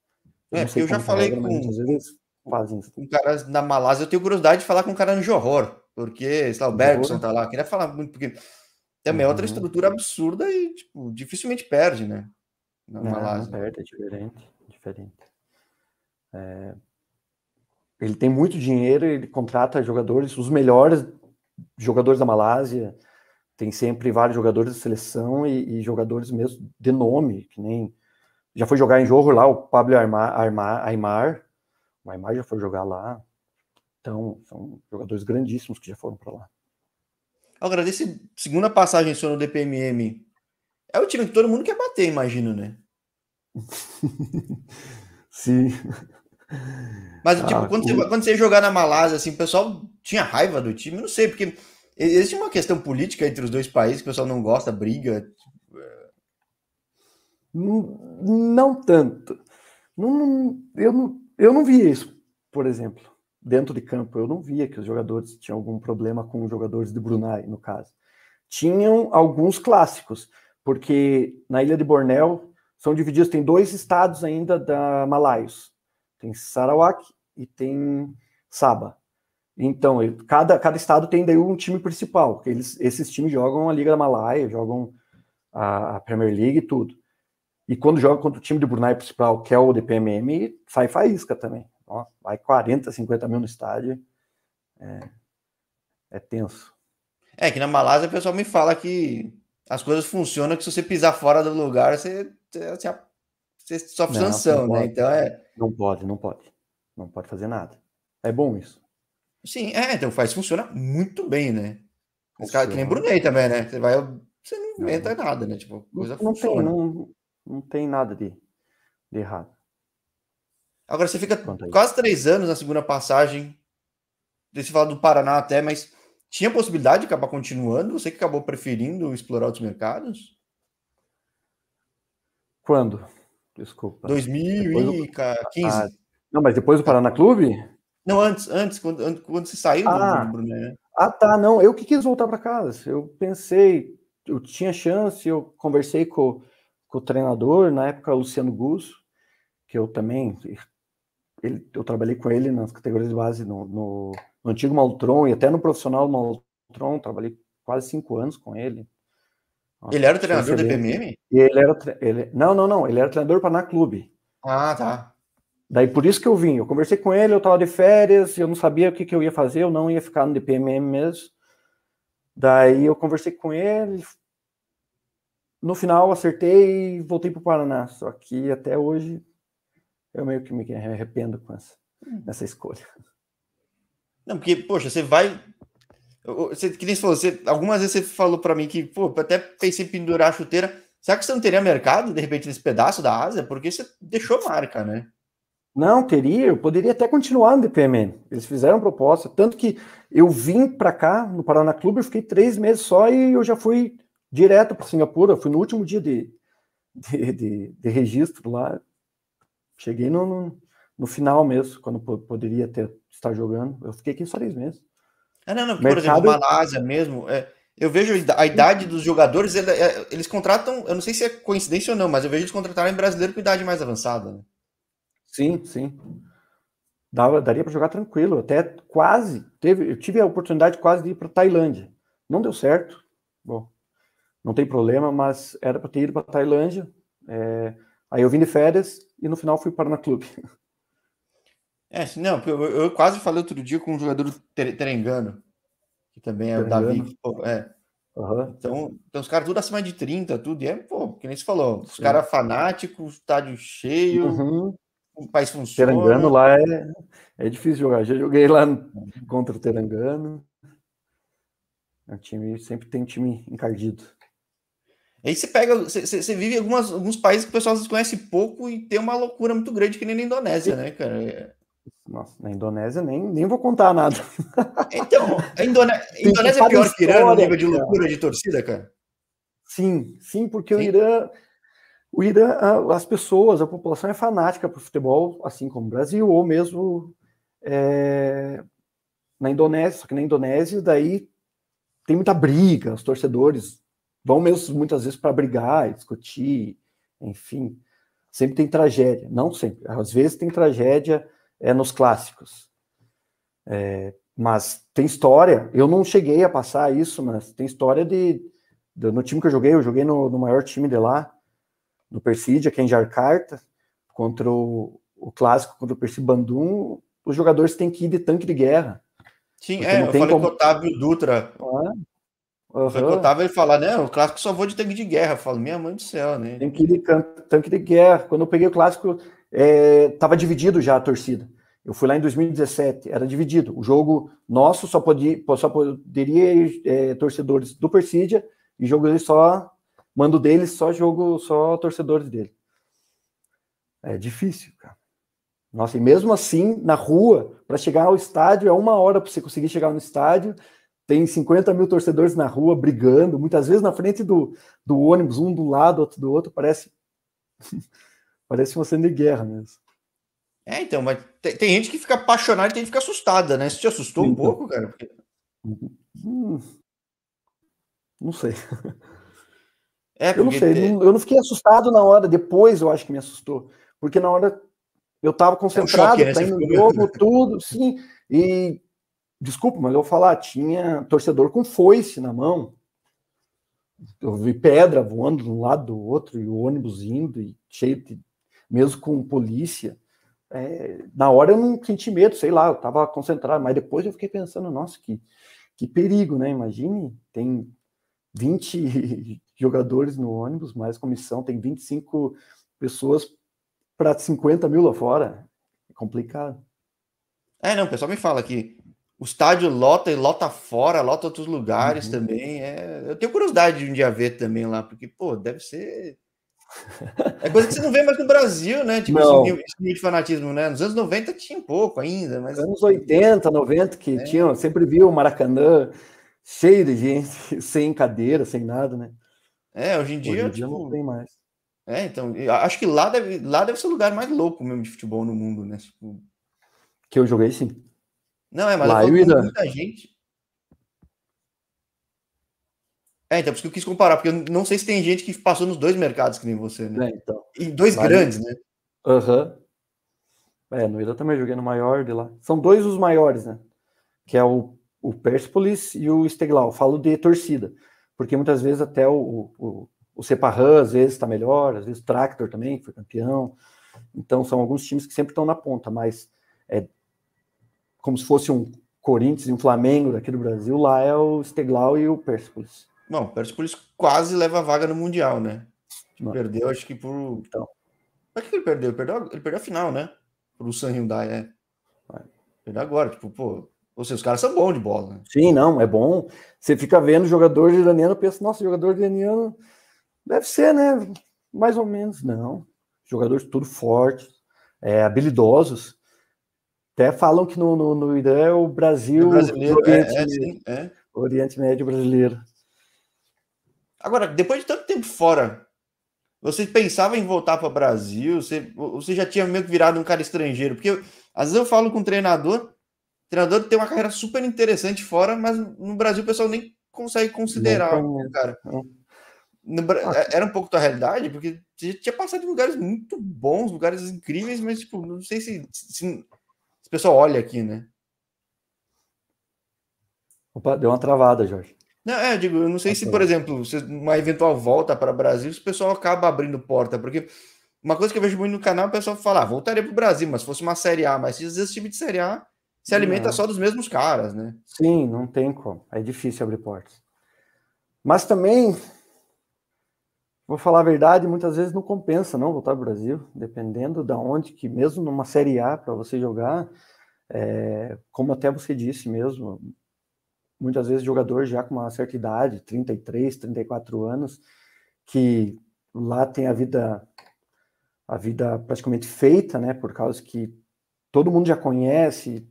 Eu é, porque eu já falei regra, com, muitas vezes fazem um cara na Malásia. Eu tenho curiosidade de falar com um cara no Johor, porque, sei lá, o Bergson tá lá. Eu queria falar muito, porque também é outra uhum. estrutura absurda e, tipo, dificilmente perde, né? Na não, Malásia. Não perde, é diferente. diferente. É... Ele tem muito dinheiro, ele contrata jogadores, os melhores jogadores da Malásia. Tem sempre vários jogadores de seleção e, e jogadores mesmo de nome, que nem. Já foi jogar em jogo lá o Pablo Aymar, Aymar, Aymar. O Aymar já foi jogar lá. Então, são jogadores grandíssimos que já foram para lá. Agora, desse segunda passagem sua no DPMM, é o time que todo mundo quer bater, imagino, né? Sim. Mas, tipo, ah, quando, o... você, quando você ia jogar na Malásia, assim, o pessoal tinha raiva do time? Não sei, porque existe uma questão política entre os dois países que o pessoal não gosta, briga. Não, não, tanto. Não, eu, não, eu não vi isso, por exemplo dentro de campo, eu não via que os jogadores tinham algum problema com os jogadores de Brunei, no caso. Tinham alguns clássicos, porque na ilha de Bornéu são divididos, tem dois estados ainda da Malaios. Tem Sarawak e tem Sabah. Então, cada, cada estado tem daí um time principal. Eles, esses times jogam a Liga da Malaya, jogam a, a Premier League e tudo. E quando joga contra o time de Brunei principal, que é o DPMM, sai faísca também. Ó, vai 40, 50 mil no estádio. É, é tenso. É que na Malásia o pessoal me fala que as coisas funcionam que se você pisar fora do lugar, você, você, você sofre não, sanção, não né? Então é. Não pode, não pode. Não pode fazer nada. É bom isso. Sim, é, então faz funciona muito bem, né? Os caras que nem Brunei também, né? Você vai, você não inventa não. nada, né? Tipo, coisa não, funciona. Tem, não, não tem nada de, de errado. Agora você fica quase três anos na segunda passagem. Você fala do Paraná até, mas tinha possibilidade de acabar continuando? Você que acabou preferindo explorar outros mercados? Quando? Desculpa. 2015. Ah, não, mas depois do Paraná Clube? Não, antes, antes, quando, quando você saiu ah, do Brunet. Né? Ah, tá, não, eu que quis voltar para casa. Eu pensei, eu tinha chance, eu conversei com, com o treinador, na época, Luciano Gusso, que eu também ele, eu trabalhei com ele nas categorias de base no, no, no antigo Maltron e até no profissional Maltron, trabalhei quase cinco anos com ele. Nossa, ele era o treinador do PMM? Ele era ele, não, não, não, ele era treinador para na clube. Ah, tá. Daí por isso que eu vim, eu conversei com ele, eu estava de férias, eu não sabia o que, que eu ia fazer, eu não ia ficar no DPMM mesmo. Daí eu conversei com ele, no final acertei e voltei para o Paraná. Só que até hoje eu meio que me arrependo com essa, hum. essa escolha. Não, porque, poxa, você vai. Você, que nem você falou, você, algumas vezes você falou para mim que, pô, até pensei em pendurar a chuteira. Será que você não teria mercado, de repente, nesse pedaço da Ásia? Porque você deixou marca, né? Não, teria. Eu poderia até continuar no DPMN. Eles fizeram proposta. Tanto que eu vim para cá, no Paraná Clube, eu fiquei três meses só e eu já fui direto para Singapura. Fui no último dia de, de, de, de registro lá. Cheguei no, no, no final mesmo, quando poderia ter estar jogando. Eu fiquei aqui só três meses. Ah, não, não, Mercado... por exemplo, Malásia mesmo. É, eu vejo a idade dos jogadores, é, eles contratam, eu não sei se é coincidência ou não, mas eu vejo eles contratarem brasileiro com idade mais avançada. Né? Sim, sim. Dava, daria para jogar tranquilo. Até quase teve, eu tive a oportunidade quase de ir para Tailândia. Não deu certo. Bom, não tem problema, mas era para ter ido para Tailândia. É, aí eu vim de férias, e no final fui para na clube. É, não, eu, eu, quase falei outro dia com um jogador terengano, que também é terengano. o Davi. Pô, é. Uhum. Então, então, os caras tudo acima de 30, tudo, e é, pô, que nem você falou, os caras fanáticos, estádio cheio, uhum. O país funciona. Terengano lá é, é difícil jogar. Já joguei lá contra o Terengano. É um time, sempre tem time encardido. Aí você pega, você, você vive em algumas, alguns países que o pessoal conhece pouco e tem uma loucura muito grande, que nem na Indonésia, né, cara? É. Nossa, na Indonésia nem, nem vou contar nada. Então, a Indone... Indonésia é pior que Irã no nível de loucura de torcida, cara? Sim, sim, porque sim. o Irã, o Irã, as pessoas, a população é fanática por futebol, assim como o Brasil, ou mesmo é, na Indonésia, só que na Indonésia daí tem muita briga, os torcedores vão mesmo muitas vezes para brigar, discutir, enfim, sempre tem tragédia, não sempre, às vezes tem tragédia é, nos clássicos, é, mas tem história, eu não cheguei a passar isso, mas tem história de, de no time que eu joguei, eu joguei no, no maior time de lá, no Persídia, que é em Jakarta, contra o, o clássico, contra o Persi Bandung, os jogadores têm que ir de tanque de guerra. Sim, é, eu falei como... com o Otávio Dutra. Ah, uhum. Foi com o Otávio ele falar, né, o clássico só vou de tanque de guerra. Eu falo, minha mãe do céu, né? Tem que ir de tanque de guerra. Quando eu peguei o clássico, é, tava dividido já a torcida. Eu fui lá em 2017, era dividido. O jogo nosso só, podia, só poderia ir é, torcedores do Persídia e jogo dele só, mando deles, só jogo, só torcedores dele. É difícil, cara. Nossa, e mesmo assim, na rua, para chegar ao estádio, é uma hora para você conseguir chegar no estádio. Tem 50 mil torcedores na rua brigando, muitas vezes na frente do, do ônibus, um do lado, outro do outro, parece parece uma cena de guerra mesmo. É, então, mas tem, tem gente que fica apaixonada e tem gente que fica assustada, né? Isso te assustou então, um pouco, cara? Hum, não sei. É, eu não sei, eu não fiquei assustado na hora, depois eu acho que me assustou. Porque na hora eu estava concentrado, é um choque, né? tá indo no jogo, tudo, sim. E desculpa, mas eu vou falar, tinha torcedor com foice na mão. Eu vi pedra voando de um lado do outro, e o ônibus indo, e cheio de. mesmo com polícia. É, na hora eu não senti medo, sei lá, eu estava concentrado, mas depois eu fiquei pensando, nossa, que, que perigo, né? Imagine, tem 20 jogadores no ônibus, mais comissão, tem 25 pessoas para 50 mil lá fora. É complicado. É, não, o pessoal me fala que o estádio lota e lota fora, lota outros lugares uhum. também. É... Eu tenho curiosidade de um dia ver também lá, porque, pô, deve ser. É coisa que você não vê mais no Brasil, né? Tipo, não. esse nível de fanatismo, né? Nos anos 90 tinha um pouco ainda, mas. Anos 80, 90, que é. tinham, sempre viu o Maracanã cheio de gente, sem cadeira, sem nada, né? É, hoje em dia. Hoje em dia tipo... não tem mais. É, então, acho que lá deve, lá deve ser o lugar mais louco mesmo de futebol no mundo, né? Tipo... Que eu joguei sim. Não, é, mas lá eu muita gente. É, então, por isso que eu quis comparar, porque eu não sei se tem gente que passou nos dois mercados que nem você, né? É, então. E dois grandes, né? Aham. Uhum. É, no Ida também joguei no maior de lá. São dois os maiores, né? Que é o, o Persepolis e o Steglau. Falo de torcida, porque muitas vezes até o, o o Separran, às vezes, está melhor, às vezes o Tractor também, foi campeão. Então, são alguns times que sempre estão na ponta, mas é como se fosse um Corinthians e um Flamengo daqui do Brasil, lá é o Steglau e o Persepolis. Bom, o Persepolis quase leva a vaga no Mundial, né? Perdeu, acho que por. Então. Por que ele perdeu? Ele perdeu, ele perdeu a final, né? Pro San Hyundai, é. Perdeu agora, tipo, pô. Ou seja, os caras são bons de bola, né? Sim, não, é bom. Você fica vendo jogador iraniano, pensa, nossa, jogador iraniano Deve ser, né? Mais ou menos, não. Jogadores tudo fortes, é, habilidosos. Até falam que no, no, no Irã é o Brasil, brasileiro, Oriente, é, é, sim, é. Oriente Médio brasileiro. Agora, depois de tanto tempo fora, você pensava em voltar para o Brasil? Você, você já tinha meio que virado um cara estrangeiro? Porque eu, às vezes eu falo com um treinador, treinador tem uma carreira super interessante fora, mas no Brasil o pessoal nem consegue considerar o cara. Não. Ah, é, era um pouco da realidade, porque tinha passado em lugares muito bons, lugares incríveis, mas tipo, não sei se, se, se o pessoal olha aqui, né? Opa, deu uma travada, Jorge. Não, é, eu digo, eu não sei se, por exemplo, se uma eventual volta para o Brasil, se o pessoal acaba abrindo porta, porque uma coisa que eu vejo muito no canal, o pessoal fala, ah, voltaria para o Brasil, mas se fosse uma Série A, mas às vezes time de Série A se alimenta não. só dos mesmos caras, né? Sim, não tem como. É difícil abrir portas. Mas também Vou falar a verdade, muitas vezes não compensa não voltar ao Brasil, dependendo da onde que mesmo numa série A para você jogar, é, como até você disse mesmo, muitas vezes jogador já com uma certa idade, 33, 34 anos, que lá tem a vida a vida praticamente feita, né? Por causa que todo mundo já conhece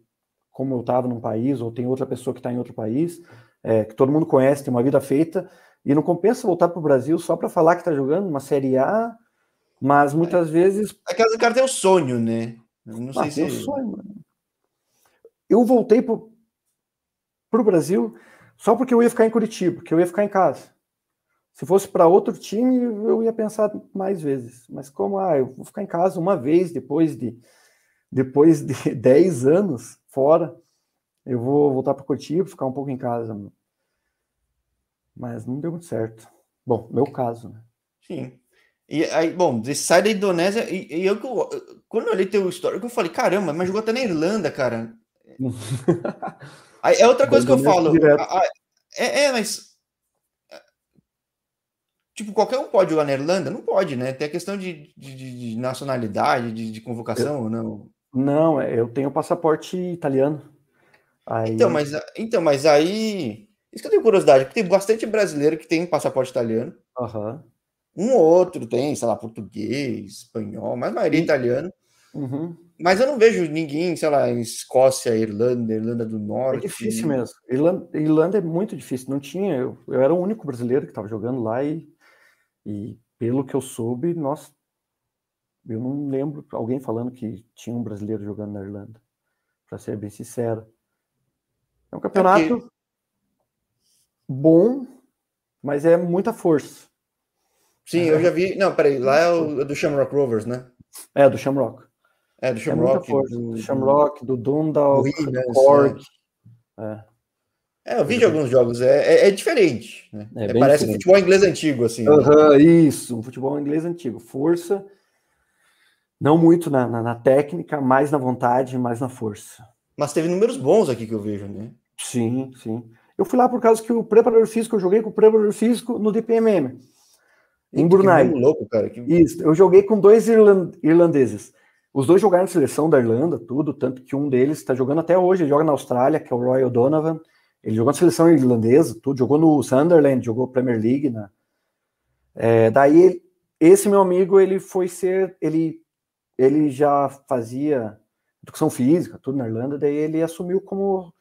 como eu estava num país ou tem outra pessoa que está em outro país, é, que todo mundo conhece, tem uma vida feita e não compensa voltar para o Brasil só para falar que está jogando uma Série A, mas muitas é, vezes. É que o cara tem o sonho, né? Eu não ah, sei se. sonho, mano. Eu voltei para o Brasil só porque eu ia ficar em Curitiba, porque eu ia ficar em casa. Se fosse para outro time, eu ia pensar mais vezes. Mas como, ah, eu vou ficar em casa uma vez depois de depois de 10 anos fora, eu vou voltar para Curitiba, ficar um pouco em casa mas não deu muito certo. Bom, meu caso, né? Sim. E aí, bom, você sai da Indonésia e, e eu, quando eu olhei teu histórico, eu falei, caramba, mas jogou até na Irlanda, cara. aí é outra coisa que eu falo. É, é, mas tipo, qualquer um pode jogar na Irlanda? Não pode, né? Tem a questão de, de, de nacionalidade, de, de convocação eu, ou não? Não, é, eu tenho passaporte italiano. Aí... Então, mas, então, mas aí isso que eu tenho curiosidade, porque tem bastante brasileiro que tem passaporte italiano. Uhum. Um ou outro tem, sei lá, português, espanhol, mas a maioria é italiano. Uhum. Mas eu não vejo ninguém, sei lá, em Escócia, Irlanda, Irlanda do Norte. É difícil mesmo. Irlanda, Irlanda é muito difícil. Não tinha. Eu, eu era o único brasileiro que estava jogando lá e, e, pelo que eu soube, nós. Eu não lembro alguém falando que tinha um brasileiro jogando na Irlanda, para ser bem sincero. É um campeonato. É bom, mas é muita força. Sim, eu já vi. Não, peraí, lá é o é do Shamrock Rovers, né? É, do Shamrock. É, do Shamrock. É força. Do, Shamrock, do Dundalk, do Cork. É. é. eu vi de alguns jogos, é, é, é diferente. Né? É, é parece diferente. um futebol inglês antigo, assim. Né? Isso, um futebol inglês antigo. Força, não muito na, na, na, técnica, mais na vontade, mais na força. Mas teve números bons aqui que eu vejo, né? Sim, sim. Eu fui lá por causa que o preparador físico, eu joguei com o preparador físico no DPMM, em Brunei. louco, cara. Que... Isso, eu joguei com dois irlandeses. Os dois jogaram na seleção da Irlanda, tudo, tanto que um deles está jogando até hoje, ele joga na Austrália, que é o Royal Donovan. Ele jogou na seleção irlandesa, tudo, jogou no Sunderland, jogou Premier League. Né? É, daí, esse meu amigo, ele foi ser, ele, ele já fazia educação física, tudo na Irlanda, daí ele assumiu como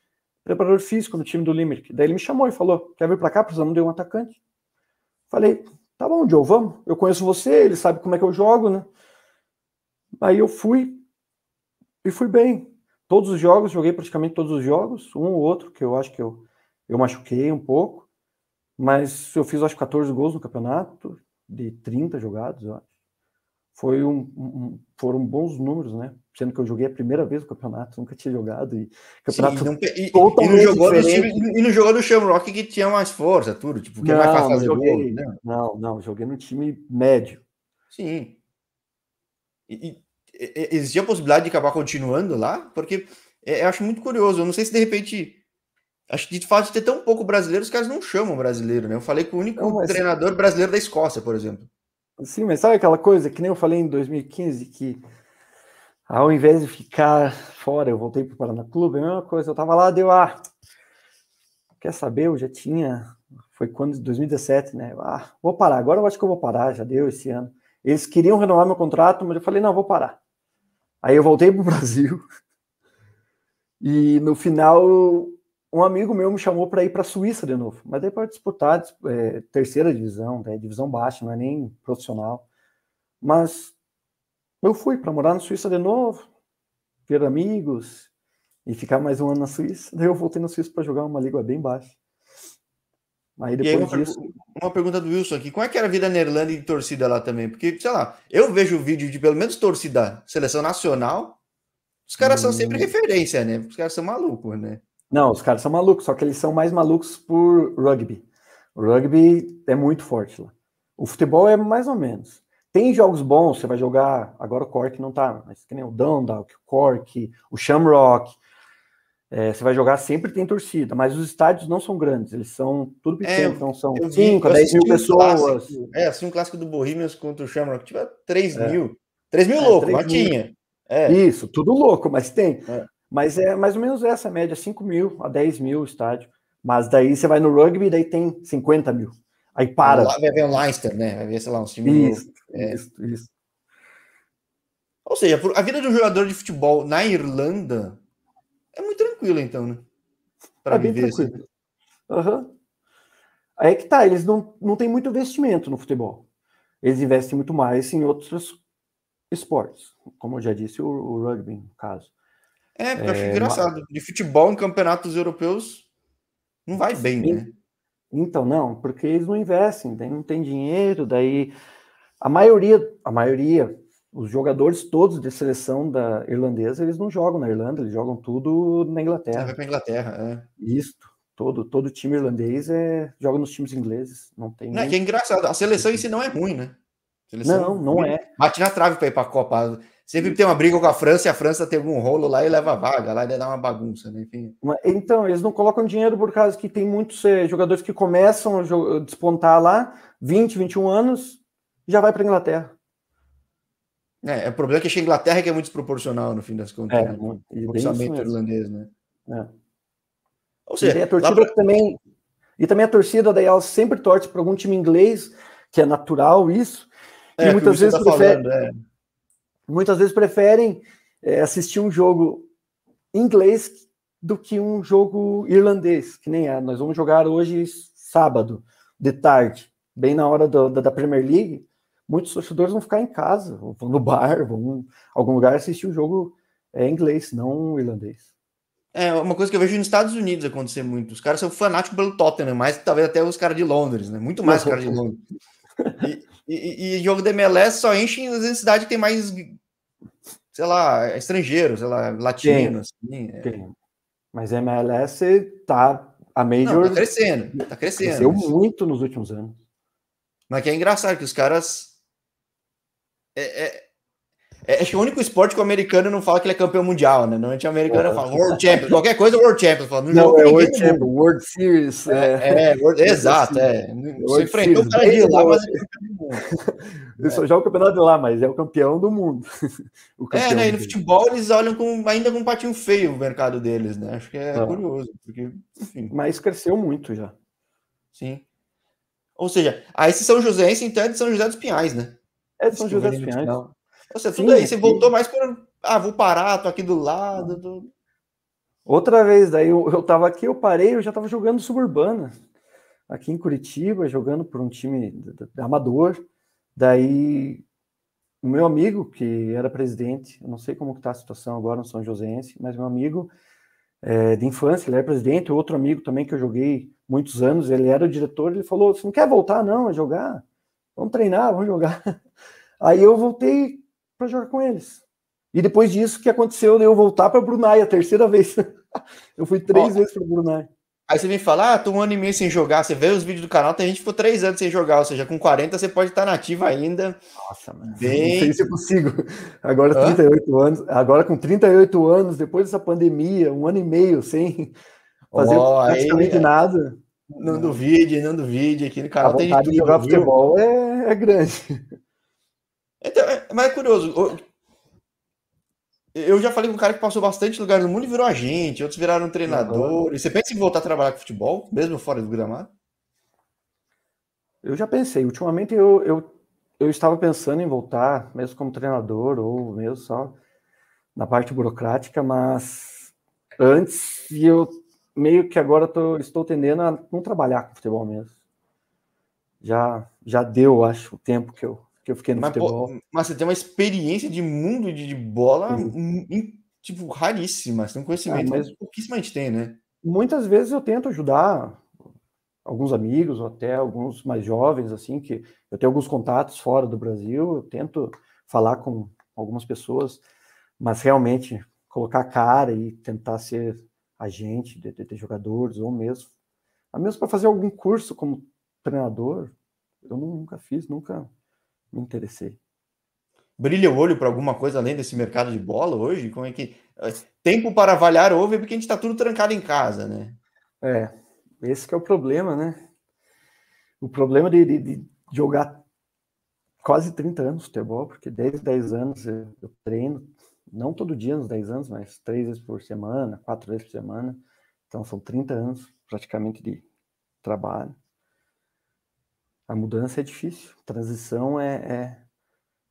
preparador físico no time do Limerick. Daí ele me chamou e falou: Quer vir para cá? Precisamos de um atacante. Falei: Tá bom, Joe, vamos. Eu conheço você, ele sabe como é que eu jogo, né? Aí eu fui e fui bem. Todos os jogos, joguei praticamente todos os jogos, um ou outro, que eu acho que eu, eu machuquei um pouco, mas eu fiz acho 14 gols no campeonato, de 30 jogados, eu acho foi um, um, foram bons números, né? Sendo que eu joguei a primeira vez no campeonato, nunca tinha jogado. E campeonato Sim, não, e, e, não jogou no time, e não jogou no Shamrock que tinha mais força, tudo, tipo, que não, é mais fazer joguei, gol, né? Não, não, joguei no time médio. Sim. E, e, existia a possibilidade de acabar continuando lá? Porque é, eu acho muito curioso. Eu não sei se de repente. Acho que de fato de ter tão pouco brasileiro, os caras não chamam brasileiro, né? Eu falei com o único não, mas... treinador brasileiro da Escócia, por exemplo. Sim, mas sabe aquela coisa que nem eu falei em 2015 que ao invés de ficar fora, eu voltei para o Paraná Clube, a mesma coisa, eu estava lá, deu, ah, quer saber, eu já tinha, foi quando, 2017, né, ah, vou parar, agora eu acho que eu vou parar, já deu esse ano. Eles queriam renovar meu contrato, mas eu falei, não, vou parar. Aí eu voltei para o Brasil, e no final um amigo meu me chamou para ir para a Suíça de novo, mas daí para disputar é, terceira divisão, né, divisão baixa, não é nem profissional. Mas eu fui para morar na Suíça de novo, ver amigos e ficar mais um ano na Suíça. Daí eu voltei na Suíça para jogar uma liga bem baixa. Aí depois aí uma, disso... uma pergunta do Wilson aqui: como é que era a vida na Irlanda e de torcida lá também? Porque, sei lá, eu vejo vídeo de pelo menos torcida seleção nacional, os caras hum... são sempre hum. referência, né? Os caras são malucos, né? Não, os caras são malucos, só que eles são mais malucos por rugby. O rugby é muito forte lá. O futebol é mais ou menos. Tem jogos bons, você vai jogar. Agora o Cork não tá, mas que nem o Dundalk, o Cork, o Shamrock. É, você vai jogar, sempre tem torcida, mas os estádios não são grandes, eles são tudo é, pequeno, é, então são 5 a 10 mil pessoas. Clássico, é, assim, um clássico do Bohemians contra o Shamrock, tiver 3 é. mil. 3 mil é, louco, mas tinha. É. Isso, tudo louco, mas tem. Mas é mais ou menos essa média, 5 mil a 10 mil estádio. Mas daí você vai no rugby, daí tem 50 mil. Aí para. Lá vai ver o Leicester, né? Vai ver, sei lá, um time. Isso, é. isso, isso. Ou seja, a vida de um jogador de futebol na Irlanda é muito tranquila, então, né? Para é viver assim. Uhum. Aí é que tá, eles não, não têm muito investimento no futebol. Eles investem muito mais em outros esportes, como eu já disse, o, o rugby, no caso. É, porque é, eu acho engraçado. Mas... De futebol em campeonatos europeus não vai bem, né? Então, não, porque eles não investem, não tem dinheiro, daí a maioria, a maioria, os jogadores todos de seleção da irlandesa, eles não jogam na Irlanda, eles jogam tudo na Inglaterra. Vai para Inglaterra, é. Isso. Todo, todo time irlandês é, joga nos times ingleses. Não tem. Não, nem... que é engraçado. A seleção em si não é ruim, né? Seleção não, não é. Bate na trave para ir para a Copa. Sempre tem uma briga com a França e a França tem algum rolo lá e leva a vaga, lá e dá uma bagunça, né? Enfim. Então, eles não colocam dinheiro por causa que tem muitos eh, jogadores que começam a despontar lá, 20, 21 anos, já vai para Inglaterra. É, é, o problema é que a Inglaterra que é muito desproporcional no fim das contas. É, né? o orçamento irlandês, né? É. Ou seja, e a torcida pra... também. E também a torcida daí ela sempre torce para algum time inglês, que é natural isso. É, e muitas vezes tá prefere, falando, é. muitas vezes preferem é, assistir um jogo inglês do que um jogo irlandês, que nem é. Nós vamos jogar hoje sábado, de tarde, bem na hora do, da, da Premier League. Muitos torcedores vão ficar em casa, vão no bar, vão em algum lugar assistir o um jogo é, inglês, não irlandês. É uma coisa que eu vejo nos Estados Unidos acontecer muito. Os caras são fanáticos pelo Tottenham, mais talvez até os caras de Londres, né? Muito mais os caras de Londres. E, e, e, jogo de MLS só enche nas cidades que tem mais, sei lá, estrangeiros, sei lá, latinos. Assim, é. Mas MLS tá a major. Não, tá crescendo, tá crescendo. Cresceu muito nos últimos anos. Mas que é engraçado que os caras. É, é, é, acho que o único esporte que o americano não fala que ele é campeão mundial, né? Normalmente o americano fala World Champions, qualquer coisa World Champions. Fala, no não, jogo, é World Champions, World Series. É, é, é World, exato, é. Você enfrentou o cara de lá, mas é campeão do mundo. Ele só joga o campeonato de lá, mas é o campeão do mundo. é, né? E no futebol eles olham com, ainda com um patinho feio o mercado deles, né? Acho que é ah. curioso, porque, enfim. Mas cresceu muito já. Sim. Ou seja, a esse São José, então é de São José dos Pinhais, né? É de São José dos Pinhais. Você, tudo aí, você voltou mais por. Ah, vou parar, tô aqui do lado. Tô... Outra vez, daí eu, eu tava aqui, eu parei, eu já tava jogando suburbana. Aqui em Curitiba, jogando por um time amador. Daí o meu amigo, que era presidente, eu não sei como está a situação agora no São Joséense, mas meu amigo é, de infância, ele era presidente, outro amigo também que eu joguei muitos anos, ele era o diretor, ele falou, você não quer voltar não a jogar? Vamos treinar, vamos jogar. Aí eu voltei para jogar com eles. E depois disso, que aconteceu eu voltar para Brunei a terceira vez. eu fui três Ó, vezes para Brunei. Aí você vem falar, ah, tô um ano e meio sem jogar. Você vê os vídeos do canal, tem gente que ficou três anos sem jogar, ou seja, com 40 você pode estar nativo ainda. Nossa, mano. Bem... Não sei se eu consigo. Agora, Hã? 38 anos, agora com 38 anos, depois dessa pandemia, um ano e meio sem fazer oh, praticamente aí, nada. Não duvide, não duvide. Aqui no canal a tem de jogar futebol é, é grande. Então, é, mas é curioso. Eu já falei com um cara que passou bastante lugares no mundo e virou agente, outros viraram treinador. E você pensa em voltar a trabalhar com futebol, mesmo fora do gramado? Eu já pensei. Ultimamente eu, eu, eu estava pensando em voltar, mesmo como treinador, ou mesmo só na parte burocrática, mas antes eu meio que agora tô, estou tendendo a não trabalhar com futebol mesmo. Já, já deu, acho, o tempo que eu, que eu fiquei no mas, futebol. Pô, mas você tem uma experiência de mundo de, de bola in, tipo raríssima, você tem um conhecimento é, mas pouquíssima gente tem, né? Muitas vezes eu tento ajudar alguns amigos ou até alguns mais jovens assim que eu tenho alguns contatos fora do Brasil, eu tento falar com algumas pessoas, mas realmente colocar a cara e tentar ser agente de, de, de jogadores ou mesmo, mesmo para fazer algum curso como treinador, eu nunca fiz, nunca me interessei. Brilha o olho para alguma coisa além desse mercado de bola hoje? Como é que. Eh, tempo para avaliar houve porque a gente está tudo trancado em casa, né? É, esse é o problema, né? O problema de, de, de, jogar quase 30 anos futebol, porque desde 10 anos eu, eu, treino, não todo dia nos 10 anos, mas três vezes por semana, quatro vezes por semana. Então são 30 anos praticamente de trabalho. A mudança é difícil. Transição é, é,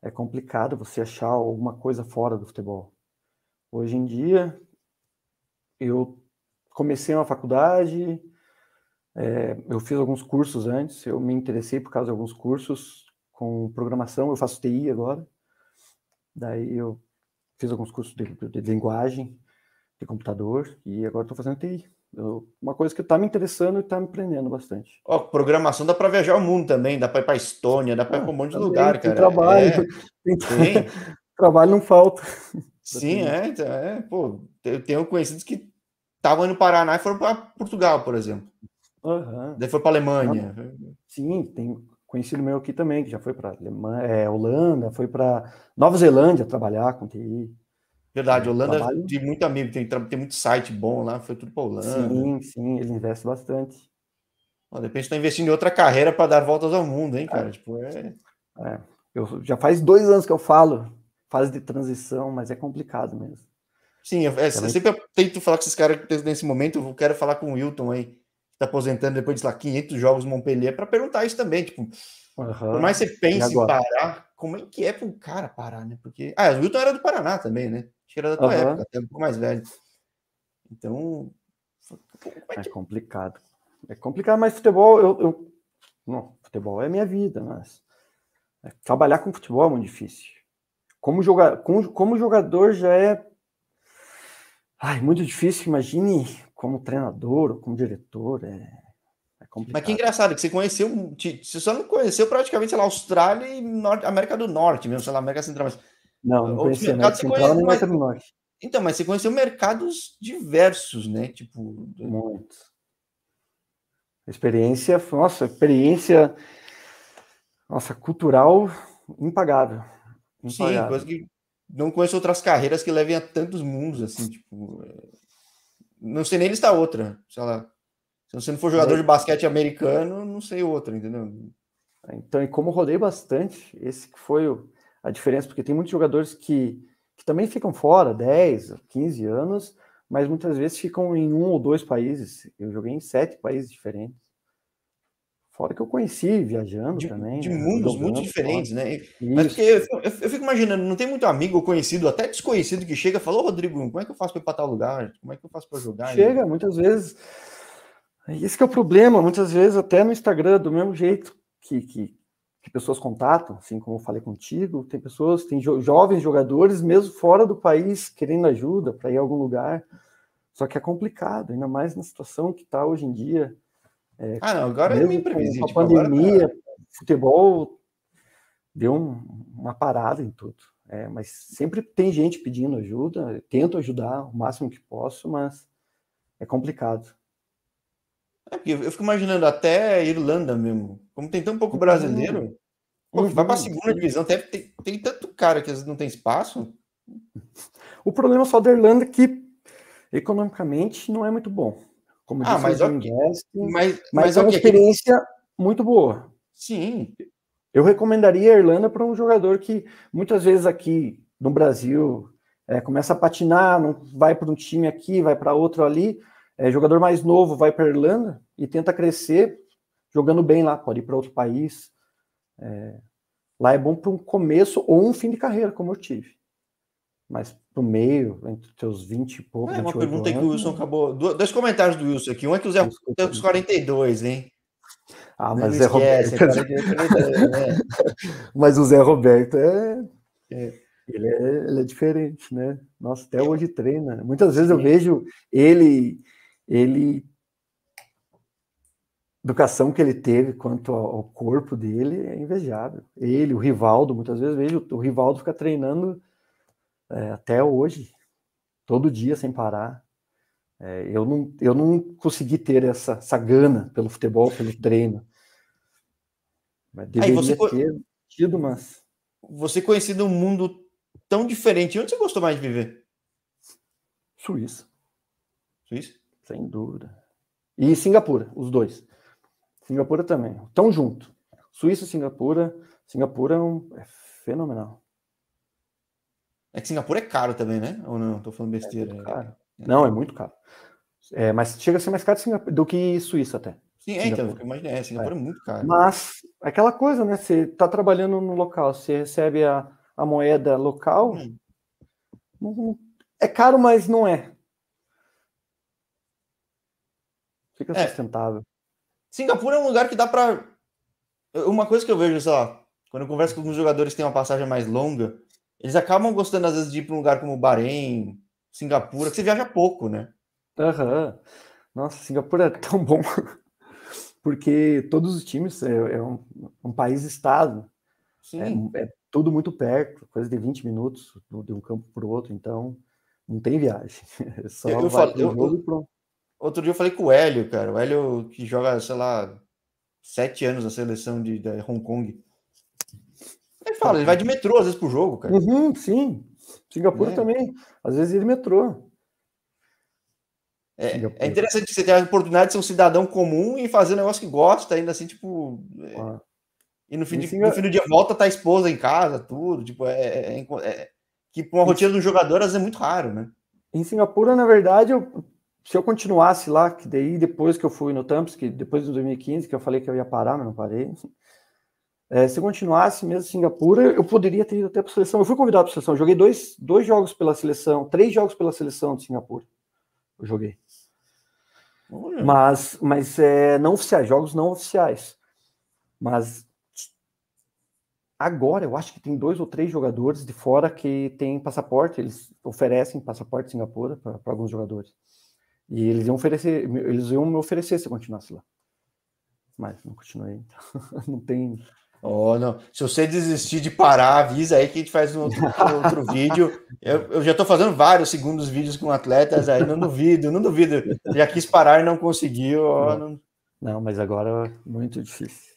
é complicado você achar alguma coisa fora do futebol. Hoje em dia, eu comecei uma faculdade, é, eu fiz alguns cursos antes, eu me interessei por causa de alguns cursos com programação, eu faço TI agora. Daí eu fiz alguns cursos de, de linguagem, de computador, e agora estou fazendo TI. Eu, uma coisa que está me interessando e está me prendendo bastante. Ó, programação dá para viajar o mundo também, dá para ir para Estônia, dá para ir para um monte de lugar, cara. Trabalho, é, tem, tem. trabalho não falta. Sim, é, então, é, pô, eu tenho conhecidos que estavam no Paraná e foram para Portugal, por exemplo. Uhum. Daí foi para Alemanha. Sim, tem conhecido meu aqui também, que já foi para é, Holanda, foi para Nova Zelândia trabalhar com TI. Verdade, Holanda trabalho... tem muito amigo, tem, tem muito site bom lá, foi tudo para Holanda. Sim, sim, ele investe bastante. Ó, de repente está investindo em outra carreira para dar voltas ao mundo, hein, cara? É. Tipo, é... é. Eu, já faz dois anos que eu falo, fase de transição, mas é complicado mesmo. Sim, eu, é, eu sempre tento falar com esses caras nesse momento, eu quero falar com o Wilton aí, que está aposentando depois de lá 500 jogos Montpellier, para perguntar isso também, tipo, uhum. por mais você pense em parar, como é que é para um cara parar, né? Porque, ah, o Wilton era do Paraná também, né? Era da tua uhum. época, até um pouco mais velho. Então, é, que... é complicado. É complicado, mas futebol, eu, eu... Não, futebol é minha vida, mas é, trabalhar com futebol é muito difícil. Como, joga... como, como jogador já é Ai, muito difícil, imagine como treinador ou como diretor, é, é complicado. Mas que engraçado, que você conheceu, você só não conheceu praticamente, sei lá, Austrália e Norte, América do Norte mesmo, sei lá, América Central, mas... Não, não conhecia América Central conhece, nem América do Norte. Então, mas você conheceu mercados diversos, né, tipo... Muito. Experiência, nossa, experiência, nossa, cultural impagável. impagável. Sim, coisa que não conheço outras carreiras que levem a tantos mundos, assim, tipo. É, não sei nem listar outra, sei lá. Se você não for jogador é. de basquete americano, não sei outra, entendeu? Então, e como rodei bastante, esse que foi o, a diferença, porque tem muitos jogadores que, que também ficam fora 10, 15 anos, mas muitas vezes ficam em um ou dois países. Eu joguei em sete países diferentes. Fora que eu conheci viajando de, também. De né? mundos Jogando, muito diferentes, fora. né? Isso. Mas porque eu, eu, eu, fico imaginando, não tem muito amigo ou conhecido, até desconhecido, que chega e fala: Ô Rodrigo, como é que eu faço para para tal lugar? Como é que eu faço para jogar? Chega, aí? muitas vezes. Esse é o problema, muitas vezes até no Instagram, do mesmo jeito que, que, que pessoas contatam, assim como eu falei contigo, tem pessoas, tem jo jovens jogadores, mesmo fora do país, querendo ajuda para ir a algum lugar. Só que é complicado, ainda mais na situação que está hoje em dia é, ah, não, agora é meio imprevisível. Com a tipo, pandemia, futebol deu um, uma parada em tudo. É, mas sempre tem gente pedindo ajuda, tento ajudar o máximo que posso, mas é complicado. É, eu fico imaginando até Irlanda mesmo, como tem tão pouco brasileiro, pô, vai para a segunda divisão, tem, tem, tem tanto cara que às vezes não tem espaço. O problema só da Irlanda é que economicamente não é muito bom. Como ah, mas, okay. mas, mas, mas é uma experiência muito boa. Sim. Eu recomendaria a Irlanda para um jogador que muitas vezes aqui no Brasil é, começa a patinar, não vai para um time aqui, vai para outro ali. É, jogador mais novo vai para a Irlanda e tenta crescer jogando bem lá, pode ir para outro país. É, lá é bom para um começo ou um fim de carreira, como eu tive mais pro meio, entre os teus 20 e pouco. É uma pergunta anos, que o Wilson né? acabou. Dois comentários do Wilson aqui. Um é que o Zé Roberto tem os 42, hein? Ah, mas o Zé Roberto. É né? mas o Zé Roberto é... é. Ele, é, ele é diferente, né? Nossa, até hoje treina. Muitas vezes eu vejo ele, ele educação que ele teve quanto ao corpo dele é invejável. Ele, o Rivaldo, muitas vezes vejo o Rivaldo fica treinando é, até hoje, todo dia sem parar. É, eu, não, eu não consegui ter essa, essa gana pelo futebol, pelo treino. Mas deveria Aí você, ter tido, mas. Você conhecido um mundo tão diferente, onde você gostou mais de viver? Suíça. Suíça? Sem dúvida. E Singapura, os dois. Singapura também. Tão junto. Suíça e Singapura. Singapura é, um, é fenomenal. É que Singapura é caro também, né? Ou não? Tô falando besteira. É caro. É. Não, é muito caro. É, mas chega a ser mais caro do que Suíça até. Sim, é, então, imaginei, é, Singapura é. é muito caro. Mas, aquela coisa, né? Você está trabalhando no local, você recebe a, a moeda local, hum. é caro, mas não é. Fica é. sustentável. Singapura é um lugar que dá para. Uma coisa que eu vejo, sei lá, quando eu converso com alguns jogadores que têm uma passagem mais longa, eles acabam gostando, às vezes, de ir para um lugar como Bahrein, Singapura, que você viaja pouco, né? Aham. Uhum. Nossa, Singapura é tão bom. Porque todos os times é, é um, um país-estado. É, é, tudo muito perto, coisa de 20 minutos de um campo para o outro, então não tem viagem. É só eu, eu, falo, eu, eu Outro dia eu falei com o Hélio, cara. O Hélio que joga, sei lá, sete anos na seleção de, de Hong Kong. Ele fala, ele vai de metrô às vezes pro jogo, cara. Uhum, sim. Singapura é. também. Às vezes ele metrô. É, é, interessante você ter a oportunidade de ser um cidadão comum e fazer um negócio que gosta, ainda assim, tipo. Ah. E no fim, de, no fim do dia volta, tá a esposa em casa, tudo. Tipo, é, é, é, é que uma rotina um jogador às vezes é muito raro, né? Em Singapura, na verdade, eu se eu continuasse lá, que daí depois que eu fui no Tamps, que depois de 2015, que eu falei que eu ia parar, mas não parei. É, se eu continuasse mesmo em Singapura, eu poderia ter ido até para a seleção. Eu fui convidado para a seleção. Eu joguei dois, dois jogos pela seleção, três jogos pela seleção de Singapura. Eu joguei. Mas, mas é, não oficiais, jogos não oficiais. Mas agora eu acho que tem dois ou três jogadores de fora que têm passaporte, eles oferecem passaporte de Singapura para alguns jogadores. E eles iam oferecer, eles iam me oferecer se eu continuasse lá. Mas não continuei, então não tem. Oh, não. Se você desistir de parar, avisa aí que a gente faz um outro, outro vídeo. Eu, eu já estou fazendo vários segundos vídeos com atletas aí, não duvido, não duvido. Já quis parar e não conseguiu. Oh, não. Não. mas agora é muito difícil.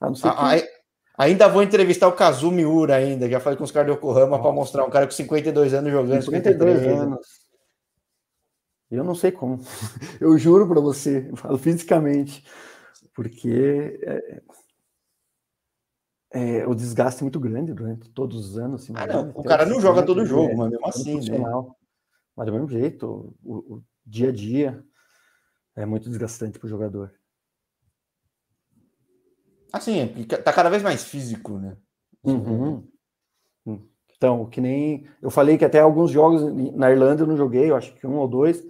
A não ser que... Ainda vou entrevistar o Kazu Miura ainda, já falei com os caras de Yokohama para mostrar um cara com 52 anos jogando. 52 anos. Eu não sei como. Eu juro para você, eu falo fisicamente, porque é, é, o desgaste é muito grande durante todos os anos. Assim, ah, não, o cara não joga todo jogo, é, mas mesmo assim, né? Mas do mesmo jeito, o, o, dia a dia é muito desgastante para o jogador. Assim, é, tá cada vez mais físico, né? Uhum. Então, que nem eu falei que até alguns jogos na Irlanda eu não joguei, eu acho que um ou dois,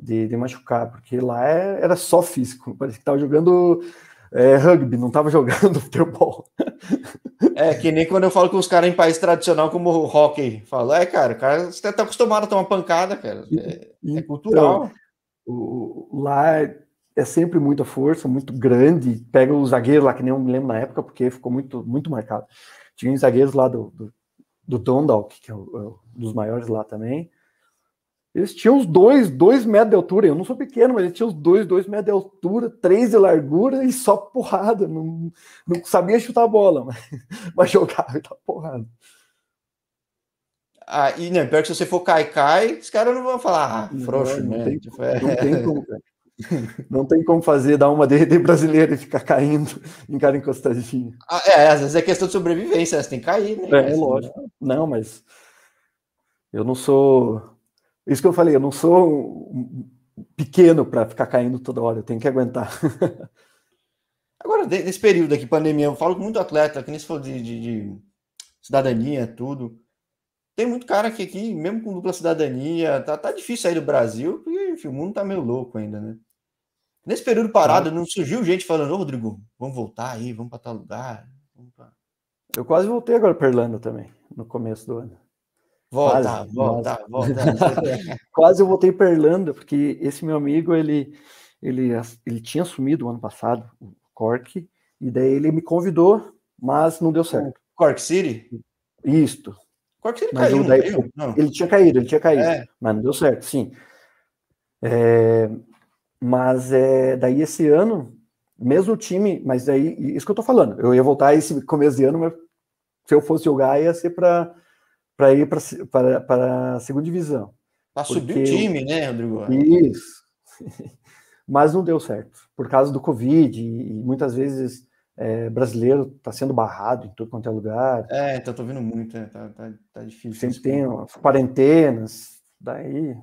de, de machucar, porque lá é, era só físico, parecia que estava jogando é, rugby, não estava jogando futebol. É, que nem quando eu falo com os caras em país tradicional como o hockey, falo, é, cara, cara você tá acostumado a tomar pancada, cara, é, é cultural. Então, o, lá é sempre muita força, muito grande, pega o zagueiro lá, que nem eu me lembro na época, porque ficou muito, muito marcado. Tinha os zagueiros lá do, do, do Dundalk, que é, o, é um dos maiores lá também, eles tinham os dois, dois metros de altura. Eu não sou pequeno, mas eles tinham os dois, dois metros de altura, três de largura e só porrada. Não, não sabia chutar a bola, mas, mas jogava e tava porrada. Ah, e né, pior que se você for cai-cai, os caras não vão falar, ah, frouxo, não, né? Tem, tipo, é... Não tem como, cara. Não tem como fazer, dar uma de, de brasileiro e ficar caindo em cara encostadinho. Ah, é, às vezes é questão de sobrevivência, você tem que cair, né? É, é lógico. Não, mas eu não sou isso que eu falei, eu não sou pequeno para ficar caindo toda hora, eu tenho que aguentar. Agora, nesse período aqui, pandemia, eu falo com muito atleta, que nem se falou de, de, de, cidadania, tudo. Tem muito cara que aqui, mesmo com dupla cidadania, tá, tá difícil sair do Brasil, porque enfim, o mundo tá meio louco ainda, né? Nesse período parado, não surgiu gente falando, ô Rodrigo, vamos voltar aí, vamos para tal lugar. Pra... Eu quase voltei agora para Irlanda também, no começo do ano. Volta, quase, volta, volta. quase eu voltei para Irlanda, porque esse meu amigo, ele, ele, ele tinha assumido o ano passado o Cork, e daí ele me convidou, mas não deu certo. Cork City? Isto. Cork City mas caiu, daí, não. Ele tinha caído, ele tinha caído, é. mas não deu certo, sim. É, mas é, daí esse ano, mesmo o time, mas daí, isso que eu tô falando, eu ia voltar esse começo de ano, mas se eu fosse jogar, ia ser para para ir para a segunda divisão. Para subir o time, né, Rodrigo? Isso. Mas não deu certo, por causa do Covid, e, muitas vezes é, brasileiro está sendo barrado em todo quanto é lugar. É, então tô vendo muito, é, tá, tá, tá difícil. Sempre tem quarentenas, daí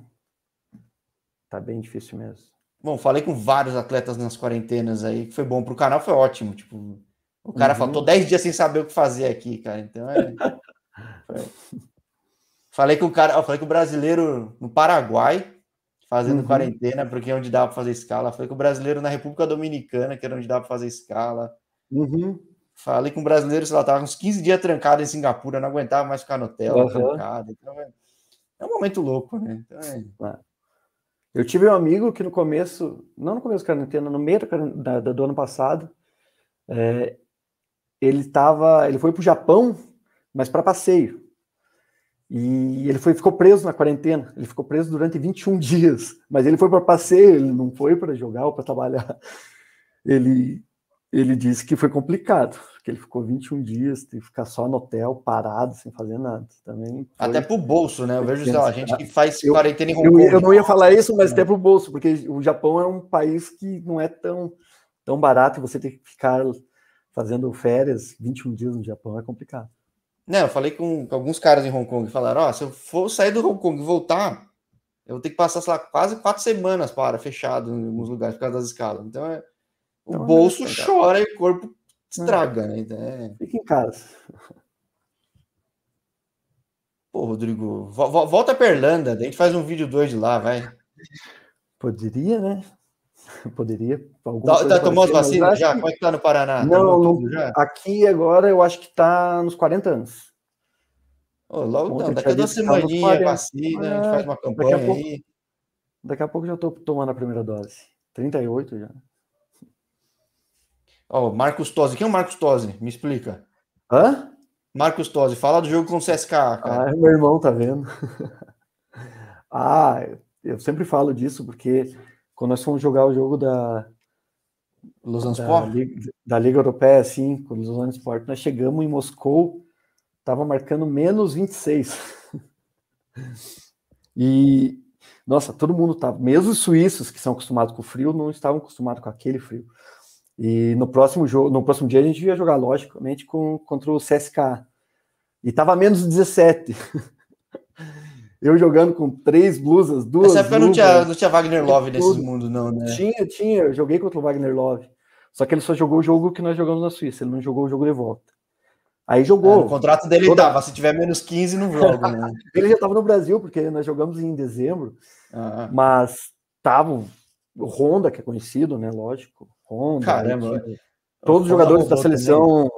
tá bem difícil mesmo. Bom, falei com vários atletas nas quarentenas aí, que foi bom pro canal, foi ótimo. Tipo, o cara uhum. faltou 10 dias sem saber o que fazer aqui, cara. Então é. falei com o cara, falei com o brasileiro no Paraguai, fazendo uhum. quarentena, porque é onde dava para fazer escala. Falei com o brasileiro na República Dominicana, que era onde dava para fazer escala. Uhum. Falei com o brasileiro, sei lá, tava uns 15 dias trancado em Singapura, não aguentava mais ficar no hotel, uhum. trancado. Então é, é, um momento louco, né? Então é. Eu tive um amigo que no começo, não no começo da quarentena, no meio da, da, do ano passado, é, ele tava, ele foi para o Japão, mas para passeio. E ele foi, ficou preso na quarentena. Ele ficou preso durante 21 dias. Mas ele foi para passeio, ele não foi para jogar ou para trabalhar. Ele, ele disse que foi complicado, que ele ficou 21 dias, teve que ficar só no hotel, parado, sem fazer nada. Também até para o bolso, né? Eu vejo sei lá, gente que faz eu, quarentena em Hong Kong. Eu, eu não ia falar isso, mas até para o bolso, porque o Japão é um país que não é tão, tão barato e você tem que ficar fazendo férias 21 dias no Japão é complicado. Não, eu falei com alguns caras em Hong Kong e falaram: Ó, oh, se eu for sair do Hong Kong e voltar, eu vou ter que passar, sei lá, quase quatro semanas para fechado em alguns lugares por causa das escalas. Então é. O então, bolso é chora e o corpo estraga, né? Então, é... Fica em casa. Pô, Rodrigo, volta para Irlanda, a gente faz um vídeo dois de lá, vai. Poderia, né? Poderia. Tá, tá tomou as vacinas já? Que... Como é que tá no Paraná? Não, não aqui agora eu acho que tá nos 40 anos. Oh, logo não, daqui a duas semaninhas vacina, é, a gente faz uma campanha daqui pouco, aí. Daqui a pouco já tô tomando a primeira dose. 38 já. Ó, oh, Marcos Tosi. Quem é o Marcos Tosi? Me explica. Hã? Marcos Tosi, fala do jogo com o CSK, cara. Ah, meu irmão tá vendo. ah, eu sempre falo disso porque quando nós fomos jogar o jogo da Lausanne Sport, Liga, da Liga Europeia, assim, com o Lausanne Sport, nós chegamos em Moscou, estava marcando menos 26. e nossa, todo mundo tava, mesmo os suíços que são acostumados com o frio, não estavam acostumados com aquele frio. E no próximo jogo, no próximo dia a gente ia jogar logicamente com contra o CSK. E tava menos 17. Eu jogando com três blusas, duas. Nessa época não tinha, não tinha Wagner Love nesse mundo, não, né? Tinha, tinha. Eu joguei contra o Wagner Love. Só que ele só jogou o jogo que nós jogamos na Suíça, ele não jogou o jogo de volta. Aí jogou. É, o contrato dele toda... tava, se tiver menos 15, não joga, né? ele já estava no Brasil, porque nós jogamos em dezembro, ah. mas tava o Honda, que é conhecido, né? Lógico. Honda. Caramba. Todos os jogadores da seleção,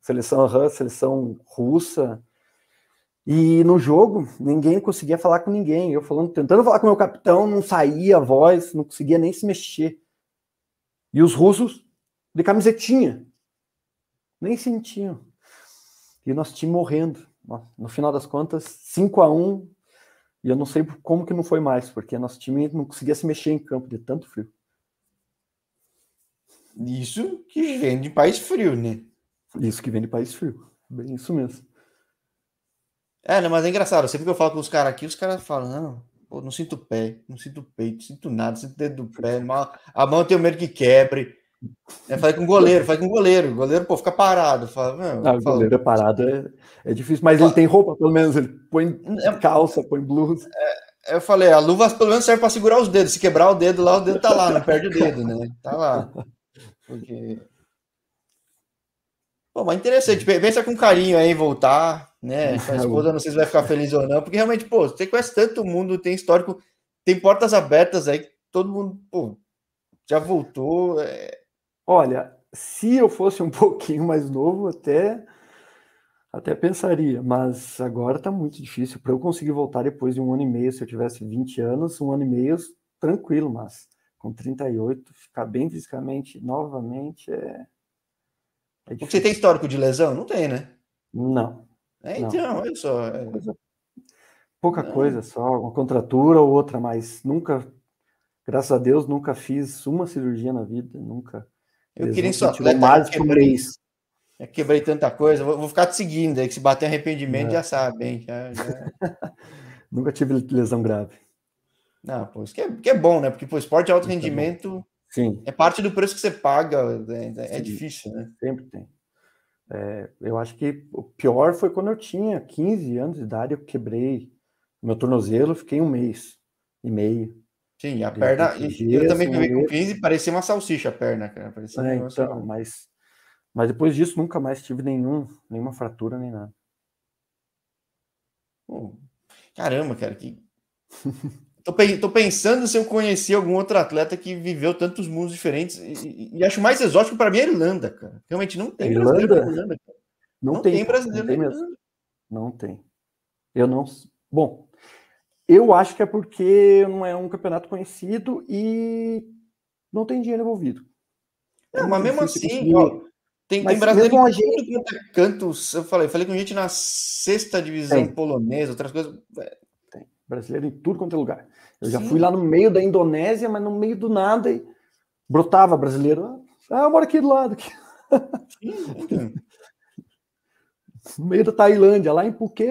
seleção, seleção russa. E no jogo, ninguém conseguia falar com ninguém. Eu falando, tentando falar com o meu capitão, não saía a voz, não conseguia nem se mexer. E os russos de camisetinha, nem sentiam. E nosso time morrendo. No final das contas, 5 a 1 E eu não sei como que não foi mais, porque nosso time não conseguia se mexer em campo de tanto frio. Isso que vem de país frio, né? Isso que vem de país frio. Bem isso mesmo. É, né, mas é engraçado. Sempre que eu falo com os caras aqui, os caras falam, não, pô, não sinto pé, não sinto peito, não sinto nada, não sinto dedo do pé. A mão eu tenho medo que quebre. Eu falei com o goleiro, falei com o goleiro. O goleiro, pô, fica parado. Fala, não, o goleiro é parado, é, é difícil, mas ele tem roupa, pelo menos. Ele põe é, calça, põe blusa. É, eu falei, a luva pelo menos serve para segurar os dedos. Se quebrar o dedo lá, o dedo tá lá, não perde o dedo, né? Tá lá. Porque. Pô, mas interessante. Pensa com carinho aí voltar né? Sua esposa, não sei se vai ficar feliz ou não, porque realmente, pô, você conhece tanto mundo, tem histórico, tem portas abertas aí, todo mundo, pô, já voltou. É... Olha, se eu fosse um pouquinho mais novo, até até pensaria, mas agora tá muito difícil. Para eu conseguir voltar depois de um ano e meio, se eu tivesse 20 anos, um ano e meio, tranquilo, mas com 38, ficar bem fisicamente novamente é. é Você tem histórico de lesão? Não tem, né? Não. É, então, olha só. É... Coisa, pouca não. coisa só, uma contratura ou outra, mas nunca, graças a Deus, nunca fiz uma cirurgia na vida, nunca. Eu queria só mais que um mês. Quebrei tanta coisa, vou, vou, ficar te seguindo, aí que se bater arrependimento é. já sabe, hein? Já, já... nunca tive lesão grave. Não, pô, isso que é, que é bom, né? Porque o esporte de alto isso rendimento é Sim. é parte do preço que você paga, é, é difícil, né? Sempre tem. É, eu acho que o pior foi quando eu tinha 15 anos de idade, eu quebrei meu tornozelo, fiquei um mês e meio. Sim, a perna. eu também joguei com 15 parecia uma salsicha a perna, cara. Parecia é, então, mas, mas depois disso nunca mais tive nenhum, nenhuma fratura nem nada. Pô, caramba, cara, que. tô, tô, pensando se eu conheci algum outro atleta que viveu tantos mundos diferentes e, e, e acho mais exótico para mim a Irlanda, cara. Realmente não tem Irlanda? brasileiro Irlanda, não, não, tem, tem brasileiro não tem, não tem. Eu não. Bom, eu acho que é porque não é um campeonato conhecido e não tem dinheiro envolvido. É, mas mesmo assim, ó, tem, tem brasileiro em gente... tudo é cantos. Eu falei, falei com gente na sexta divisão tem. polonesa, outras coisas. É. Tem. Brasileiro em tudo quanto é lugar. Eu Sim. já fui lá no meio da Indonésia, mas no meio do nada e brotava brasileiro. Ah, eu moro aqui do lado. Aqui. Sim, no meio da Tailândia, lá em Phuket,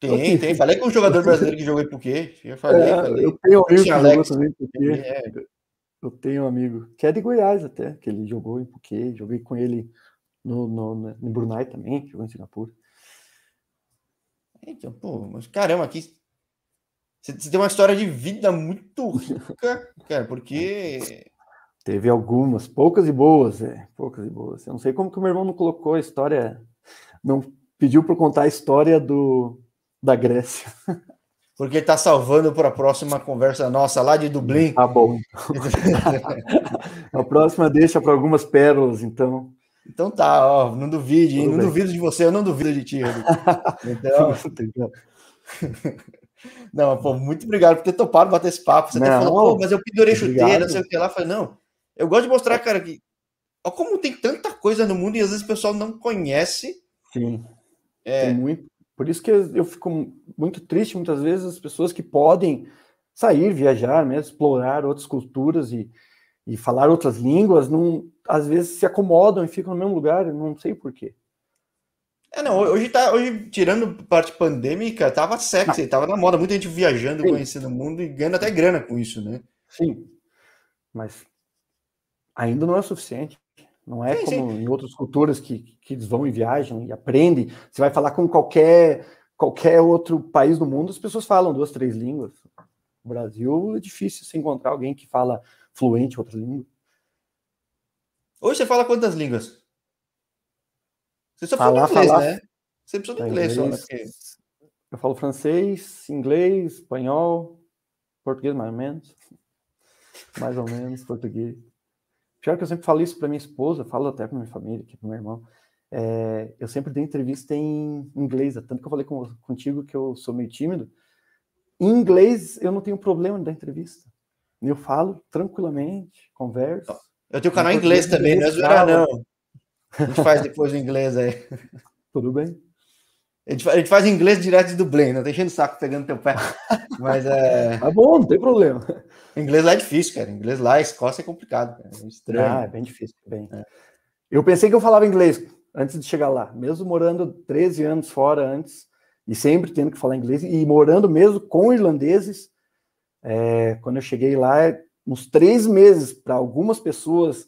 tem, tem. Falei com um jogador brasileiro que jogou em Phuket. Eu, falei, é, falei. eu tenho um amigo que Alex. também em É. Eu tenho um amigo que é de Goiás até, que ele jogou em Phuket. Joguei com ele no, no, no Brunei também, jogou em Singapura. Então, pô, mas caramba, aqui você tem uma história de vida muito rica, cara, porque. Teve algumas, poucas e boas, é, poucas e boas. Eu não sei como que o meu irmão não colocou a história, não pediu para contar a história do, da Grécia. Porque ele tá salvando para a próxima conversa nossa lá de Dublin. Tá bom. a próxima deixa para algumas pérolas, então. Então tá, ó, não duvide, Tudo não duvido de você, eu não duvido de ti, Então. Não, pô, muito obrigado por ter topado bater esse papo. Você não, até falou, pô, mas eu pendurei chuteira, não sei o que lá. Eu falei, não, eu gosto de mostrar, cara, que ó, como tem tanta coisa no mundo e às vezes o pessoal não conhece. Sim. É, muito. Por isso que eu fico muito triste muitas vezes as pessoas que podem sair, viajar, mesmo, explorar outras culturas e, e falar outras línguas, não, às vezes se acomodam e ficam no mesmo lugar, não sei porquê. É, não, hoje tá, hoje, tirando parte pandêmica, tava sexy, não. tava na moda, muita gente viajando, Sim. conhecendo o mundo e ganhando até grana com isso, né? Sim, mas ainda não é suficiente. Não é sim, como sim. em outras culturas que, que eles vão e viajam e aprendem. Você vai falar com qualquer, qualquer outro país do mundo, as pessoas falam duas, três línguas. No Brasil é difícil se encontrar alguém que fala fluente outra língua. Hoje você fala quantas línguas? Você só fala inglês, falar... né? Você precisa de inglês, inglês só, né? Eu falo francês, inglês, espanhol, português mais ou menos. Mais ou menos, português. Pior que eu sempre falo isso para minha esposa, falo até para minha família, aqui para meu irmão. É, eu sempre dei entrevista em inglês, tanto que eu falei com, contigo que eu sou meio tímido. Em inglês eu não tenho problema da entrevista. Eu falo tranquilamente, converso. Eu tenho canal em inglês também, não é zoeira, não. A gente faz depois o inglês aí. Tudo bem. A gente, a gente faz inglês direto de Dublin, não tá enchendo o saco pegando teu pé. Mas é. Tá bom, não tem problema. Inglês lá é difícil, cara. Inglês lá, Escócia é complicado. Cara. É estranho. Ah, é bem difícil. Bem. É. Eu pensei que eu falava inglês antes de chegar lá, mesmo morando 13 anos fora antes, e sempre tendo que falar inglês, e morando mesmo com irlandeses. É, quando eu cheguei lá, uns três meses, para algumas pessoas,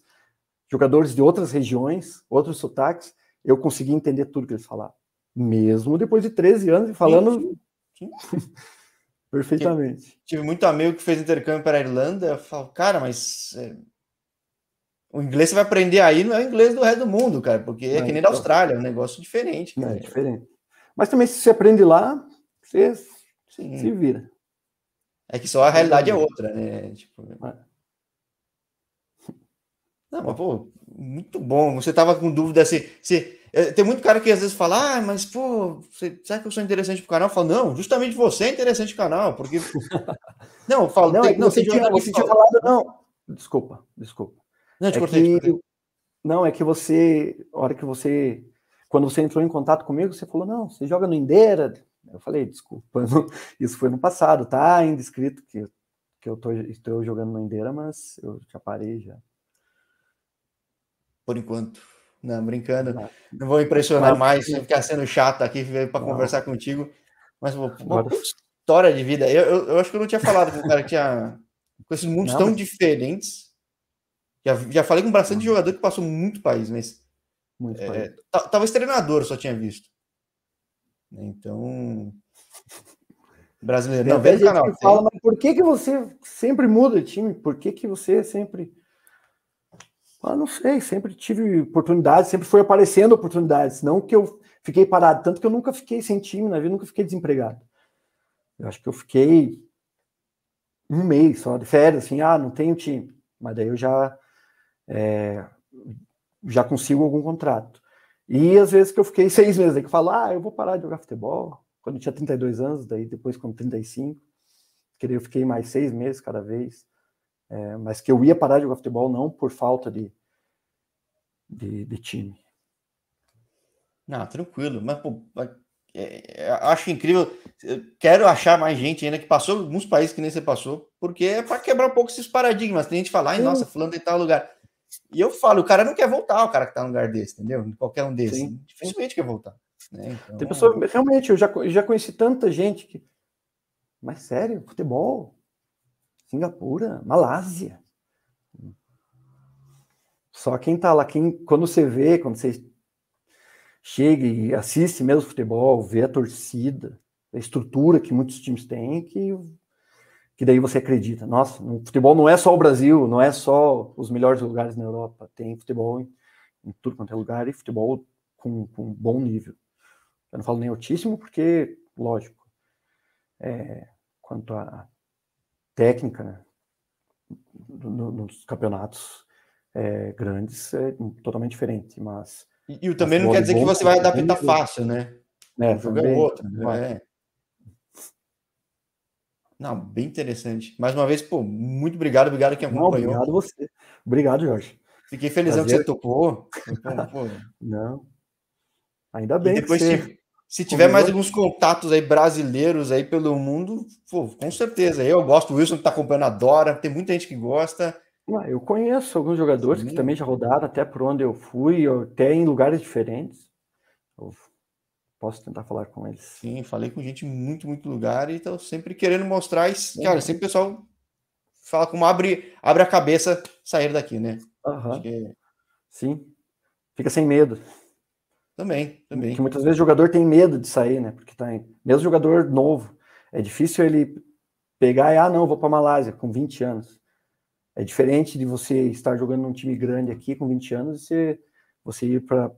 jogadores de outras regiões, outros sotaques, eu consegui entender tudo que eles falavam mesmo depois de 13 anos e falando sim, sim. perfeitamente. Tive muito amigo que fez intercâmbio para a Irlanda. Eu falo, cara, mas é... o inglês você vai aprender aí não é o inglês do resto do mundo, cara, porque é, é que nem da então. Austrália, é um negócio diferente. Cara. É diferente. Mas também se você aprende lá, você sim. se vira. É que só a realidade é outra, né? Tipo... É. Não, mas, pô, muito bom. Você tava com dúvida se, se é, tem muito cara que às vezes fala, ah, mas pô, você, será que eu sou interessante pro canal? Eu falo, não, justamente você é interessante pro canal, porque. não, eu falo, não, tem, é não você, tinha, você tinha falado, não. Desculpa, desculpa. Não, te é cortei, que, Não, é que você, a hora que você, quando você entrou em contato comigo, você falou, não, você joga no Indeira. Eu falei, desculpa, isso foi no passado, tá ainda escrito que, que eu tô, estou jogando no Indeira, mas eu já parei já. Por enquanto. Não, brincando. Não, não vou impressionar mas, mais, ficar sendo chato aqui para conversar contigo. Mas uma, uma história de vida. Eu, eu, eu, acho que eu não tinha falado com o cara que tinha. Com esses mundos não, tão mas... diferentes. Já, já falei com bastante jogador que passou muito país, mas. Muito é, país. Talvez treinador só tinha visto. Então. Brasileiro. Não, vê canal. Que fala, mas por que, que você sempre muda time? Por que, que você sempre. Ah, não sei, sempre tive oportunidades, sempre foi aparecendo oportunidades. Não que eu fiquei parado, tanto que eu nunca fiquei sem time na vida, nunca fiquei desempregado. Eu acho que eu fiquei um mês só de férias, assim, ah, não tenho time. Mas daí eu já, é, já consigo algum contrato. E às vezes que eu fiquei seis meses, aí que eu falo, ah, eu vou parar de jogar futebol. Quando eu tinha 32 anos, daí depois com 35, que eu fiquei mais seis meses cada vez. É, mas que eu ia parar de jogar futebol não por falta de, de, de time. Não, tranquilo. Mas, pô, é, é, acho incrível. quero achar mais gente ainda que passou alguns países que nem você passou, porque é para quebrar um pouco esses paradigmas. Tem gente falar, nossa, fulano em tal lugar. E eu falo, o cara não quer voltar, o cara que tá num lugar desse, entendeu? Qualquer um desses. Sim. Dificilmente quer voltar. Né? Então... Tem pessoa, realmente, eu já, já conheci tanta gente que. Mas sério, futebol? Singapura, Malásia. Só quem tá lá, quem, quando você vê, quando você chega e assiste mesmo futebol, vê a torcida, a estrutura que muitos times têm, que, que daí você acredita. Nossa, o futebol não é só o Brasil, não é só os melhores lugares na Europa, tem futebol em, em tudo quanto é lugar e futebol com, com bom nível. Eu não falo nem altíssimo, porque, lógico, é, quanto à técnica, né, no, nos campeonatos é, grandes é totalmente diferente, mas e, e também não quer dizer que você vai adaptar fácil, né? É, jogo é outro. Né? É. Não, bem interessante. Mais uma vez, pô, muito obrigado, obrigado quem acompanhou. Não, obrigado você. Obrigado, Jorge. Fiquei felizão Prazer. que você topou. Não. Ainda bem. E depois, se, se tiver mais alguns contatos aí brasileiros aí pelo mundo, pô, com certeza. Eu gosto, o Wilson que tá acompanhando adora, tem muita gente que gosta. Ah, eu conheço alguns jogadores Sim. que também já rodaram até por onde eu fui, até em lugares diferentes. Eu posso tentar falar com eles. Sim, falei com gente em muito, muito lugar e estou sempre querendo mostrar. E, cara, sempre o pessoal fala como abre, abre a cabeça sair daqui, né? Uhum. Que... Sim. Fica sem medo. Também, também. Que muitas vezes o jogador tem medo de sair, né? Porque tá em... mesmo jogador novo, é difícil ele pegar e, ah, não, vou para Malásia com 20 anos. É diferente de você estar jogando num time grande aqui com 20 anos e você, você ir para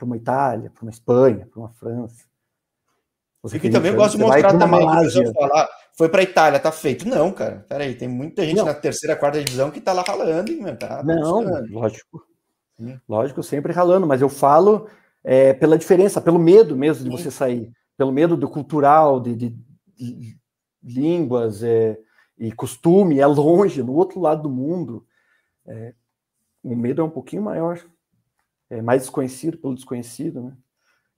uma Itália, para uma Espanha, para uma França. Você e que também gosto de mostrar também, falar, foi para Itália, tá feito. Não, cara, peraí, tem muita gente não. na terceira, quarta divisão que tá lá ralando, hein, tá, tá Não, lógico. Sim. Lógico, sempre ralando, mas eu falo é, pela diferença, pelo medo mesmo de você sair, pelo medo do cultural, de, de, de línguas, é, e costume é longe, no outro lado do mundo, é, o medo é um pouquinho maior, é mais desconhecido pelo desconhecido, né?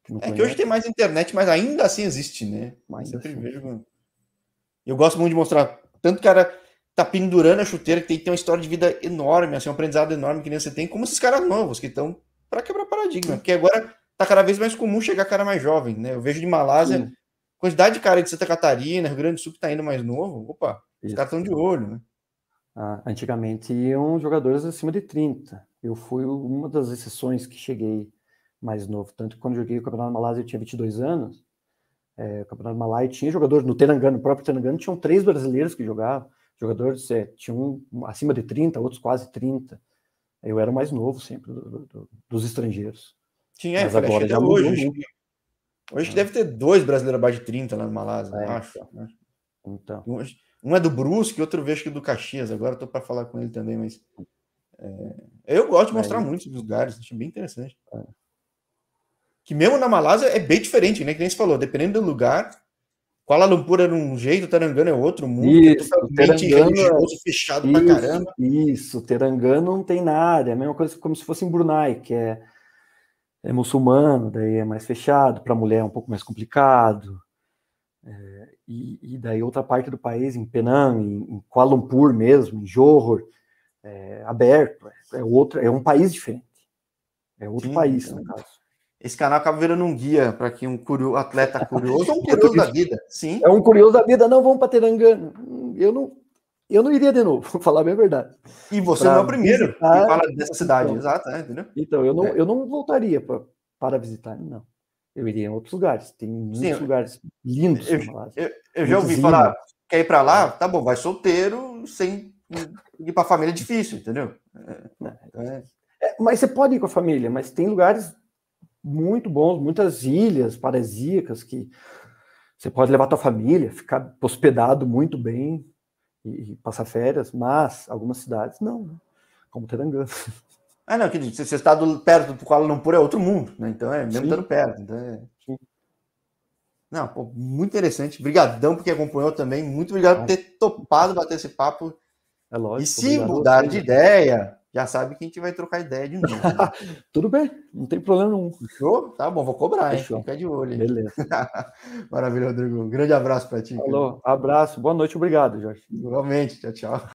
Que é que hoje tem mais internet, mas ainda assim existe, né? Mas sempre assim. vejo. Eu gosto muito de mostrar tanto cara tá pendurando a chuteira que tem que ter uma história de vida enorme, assim, um aprendizado enorme que nem você tem, como esses caras novos que estão para quebrar paradigma, porque agora tá cada vez mais comum chegar cara mais jovem, né? Eu vejo de Malásia, Sim. quantidade de cara de Santa Catarina, Rio Grande do Sul que tá indo mais novo, opa, os caras estão de olho, né? Ah, antigamente iam jogadores acima de 30. Eu fui uma das exceções que cheguei mais novo. Tanto que quando joguei o Campeonato Malásia eu tinha 22 anos. É, o Campeonato Malai tinha jogadores no Terangano, no próprio Terangano, tinham três brasileiros que jogavam. Jogadores é, tinham um acima de 30, outros quase 30. Eu era o mais novo sempre do, do, dos estrangeiros. Tinha, Mas agora já hoje. Hoje, é. deve ter dois brasileiros abaixo de 30 lá no Malásia, é, acho. Então. Né? então. Um é do Brusque, outro vejo que é do Caxias. Agora estou para falar com ele também, mas é, eu gosto de mostrar é. muitos lugares, acho bem interessante. É. Que mesmo na Malásia é bem diferente, né? Que nem você falou, dependendo do lugar. Kuala Lumpur é um jeito, Tarangana é outro mundo. Isso, Terangana, fechado isso, pra caramba. Isso, Terangana não tem nada, é a mesma coisa como se fosse em Brunei, que é, é muçulmano, daí é mais fechado, para mulher é um pouco mais complicado. É, e, e, daí outra parte do país, em Penang, em, em Kuala Lumpur mesmo, em Johor, é, aberto, é, é, outro, é um país diferente. É outro Sim, país, então, no caso. Esse canal acaba virando um guia para que um curio, atleta curioso ou um curioso da vida. Sim. É um curioso da vida, não vamos para Terangana. Eu não, eu não iria de novo, vou falar a verdade. E você pra não é o primeiro visitar, que fala dessa cidade, então, exato, é, entendeu? Então, eu não, é. eu não voltaria pra, para visitar, não. eu iria em outros lugares. Tem muitos Sim, lugares lindos. Eu, eu, eu já ouvi falar, quer ir para lá? Tá bom, vai solteiro, sem ir para a família é difícil, entendeu? É, é. É, mas você pode ir com a família, mas tem lugares muito bons, muitas ilhas paradisíacas que você pode levar tua família, ficar hospedado muito bem e, e passar férias, mas algumas cidades não, né? como Terangã. Ah, não, que se você está do, perto do Kuala Lumpur é outro mundo, né? Então é mesmo Sim. estando perto. Então é... Não, pô, muito interessante. Obrigadão porque acompanhou também. Muito obrigado por ter topado bater esse papo. É lógico. E se mudar de ideia, já sabe que a gente vai trocar ideia de novo. Né? Tudo bem, não tem problema nenhum. Fechou? Tá bom, vou cobrar, hein? Fica de olho. Beleza. Maravilha, Rodrigo. Um grande abraço para ti. Falou, cara. abraço, boa noite, obrigado, Jorge. Igualmente, tchau, tchau.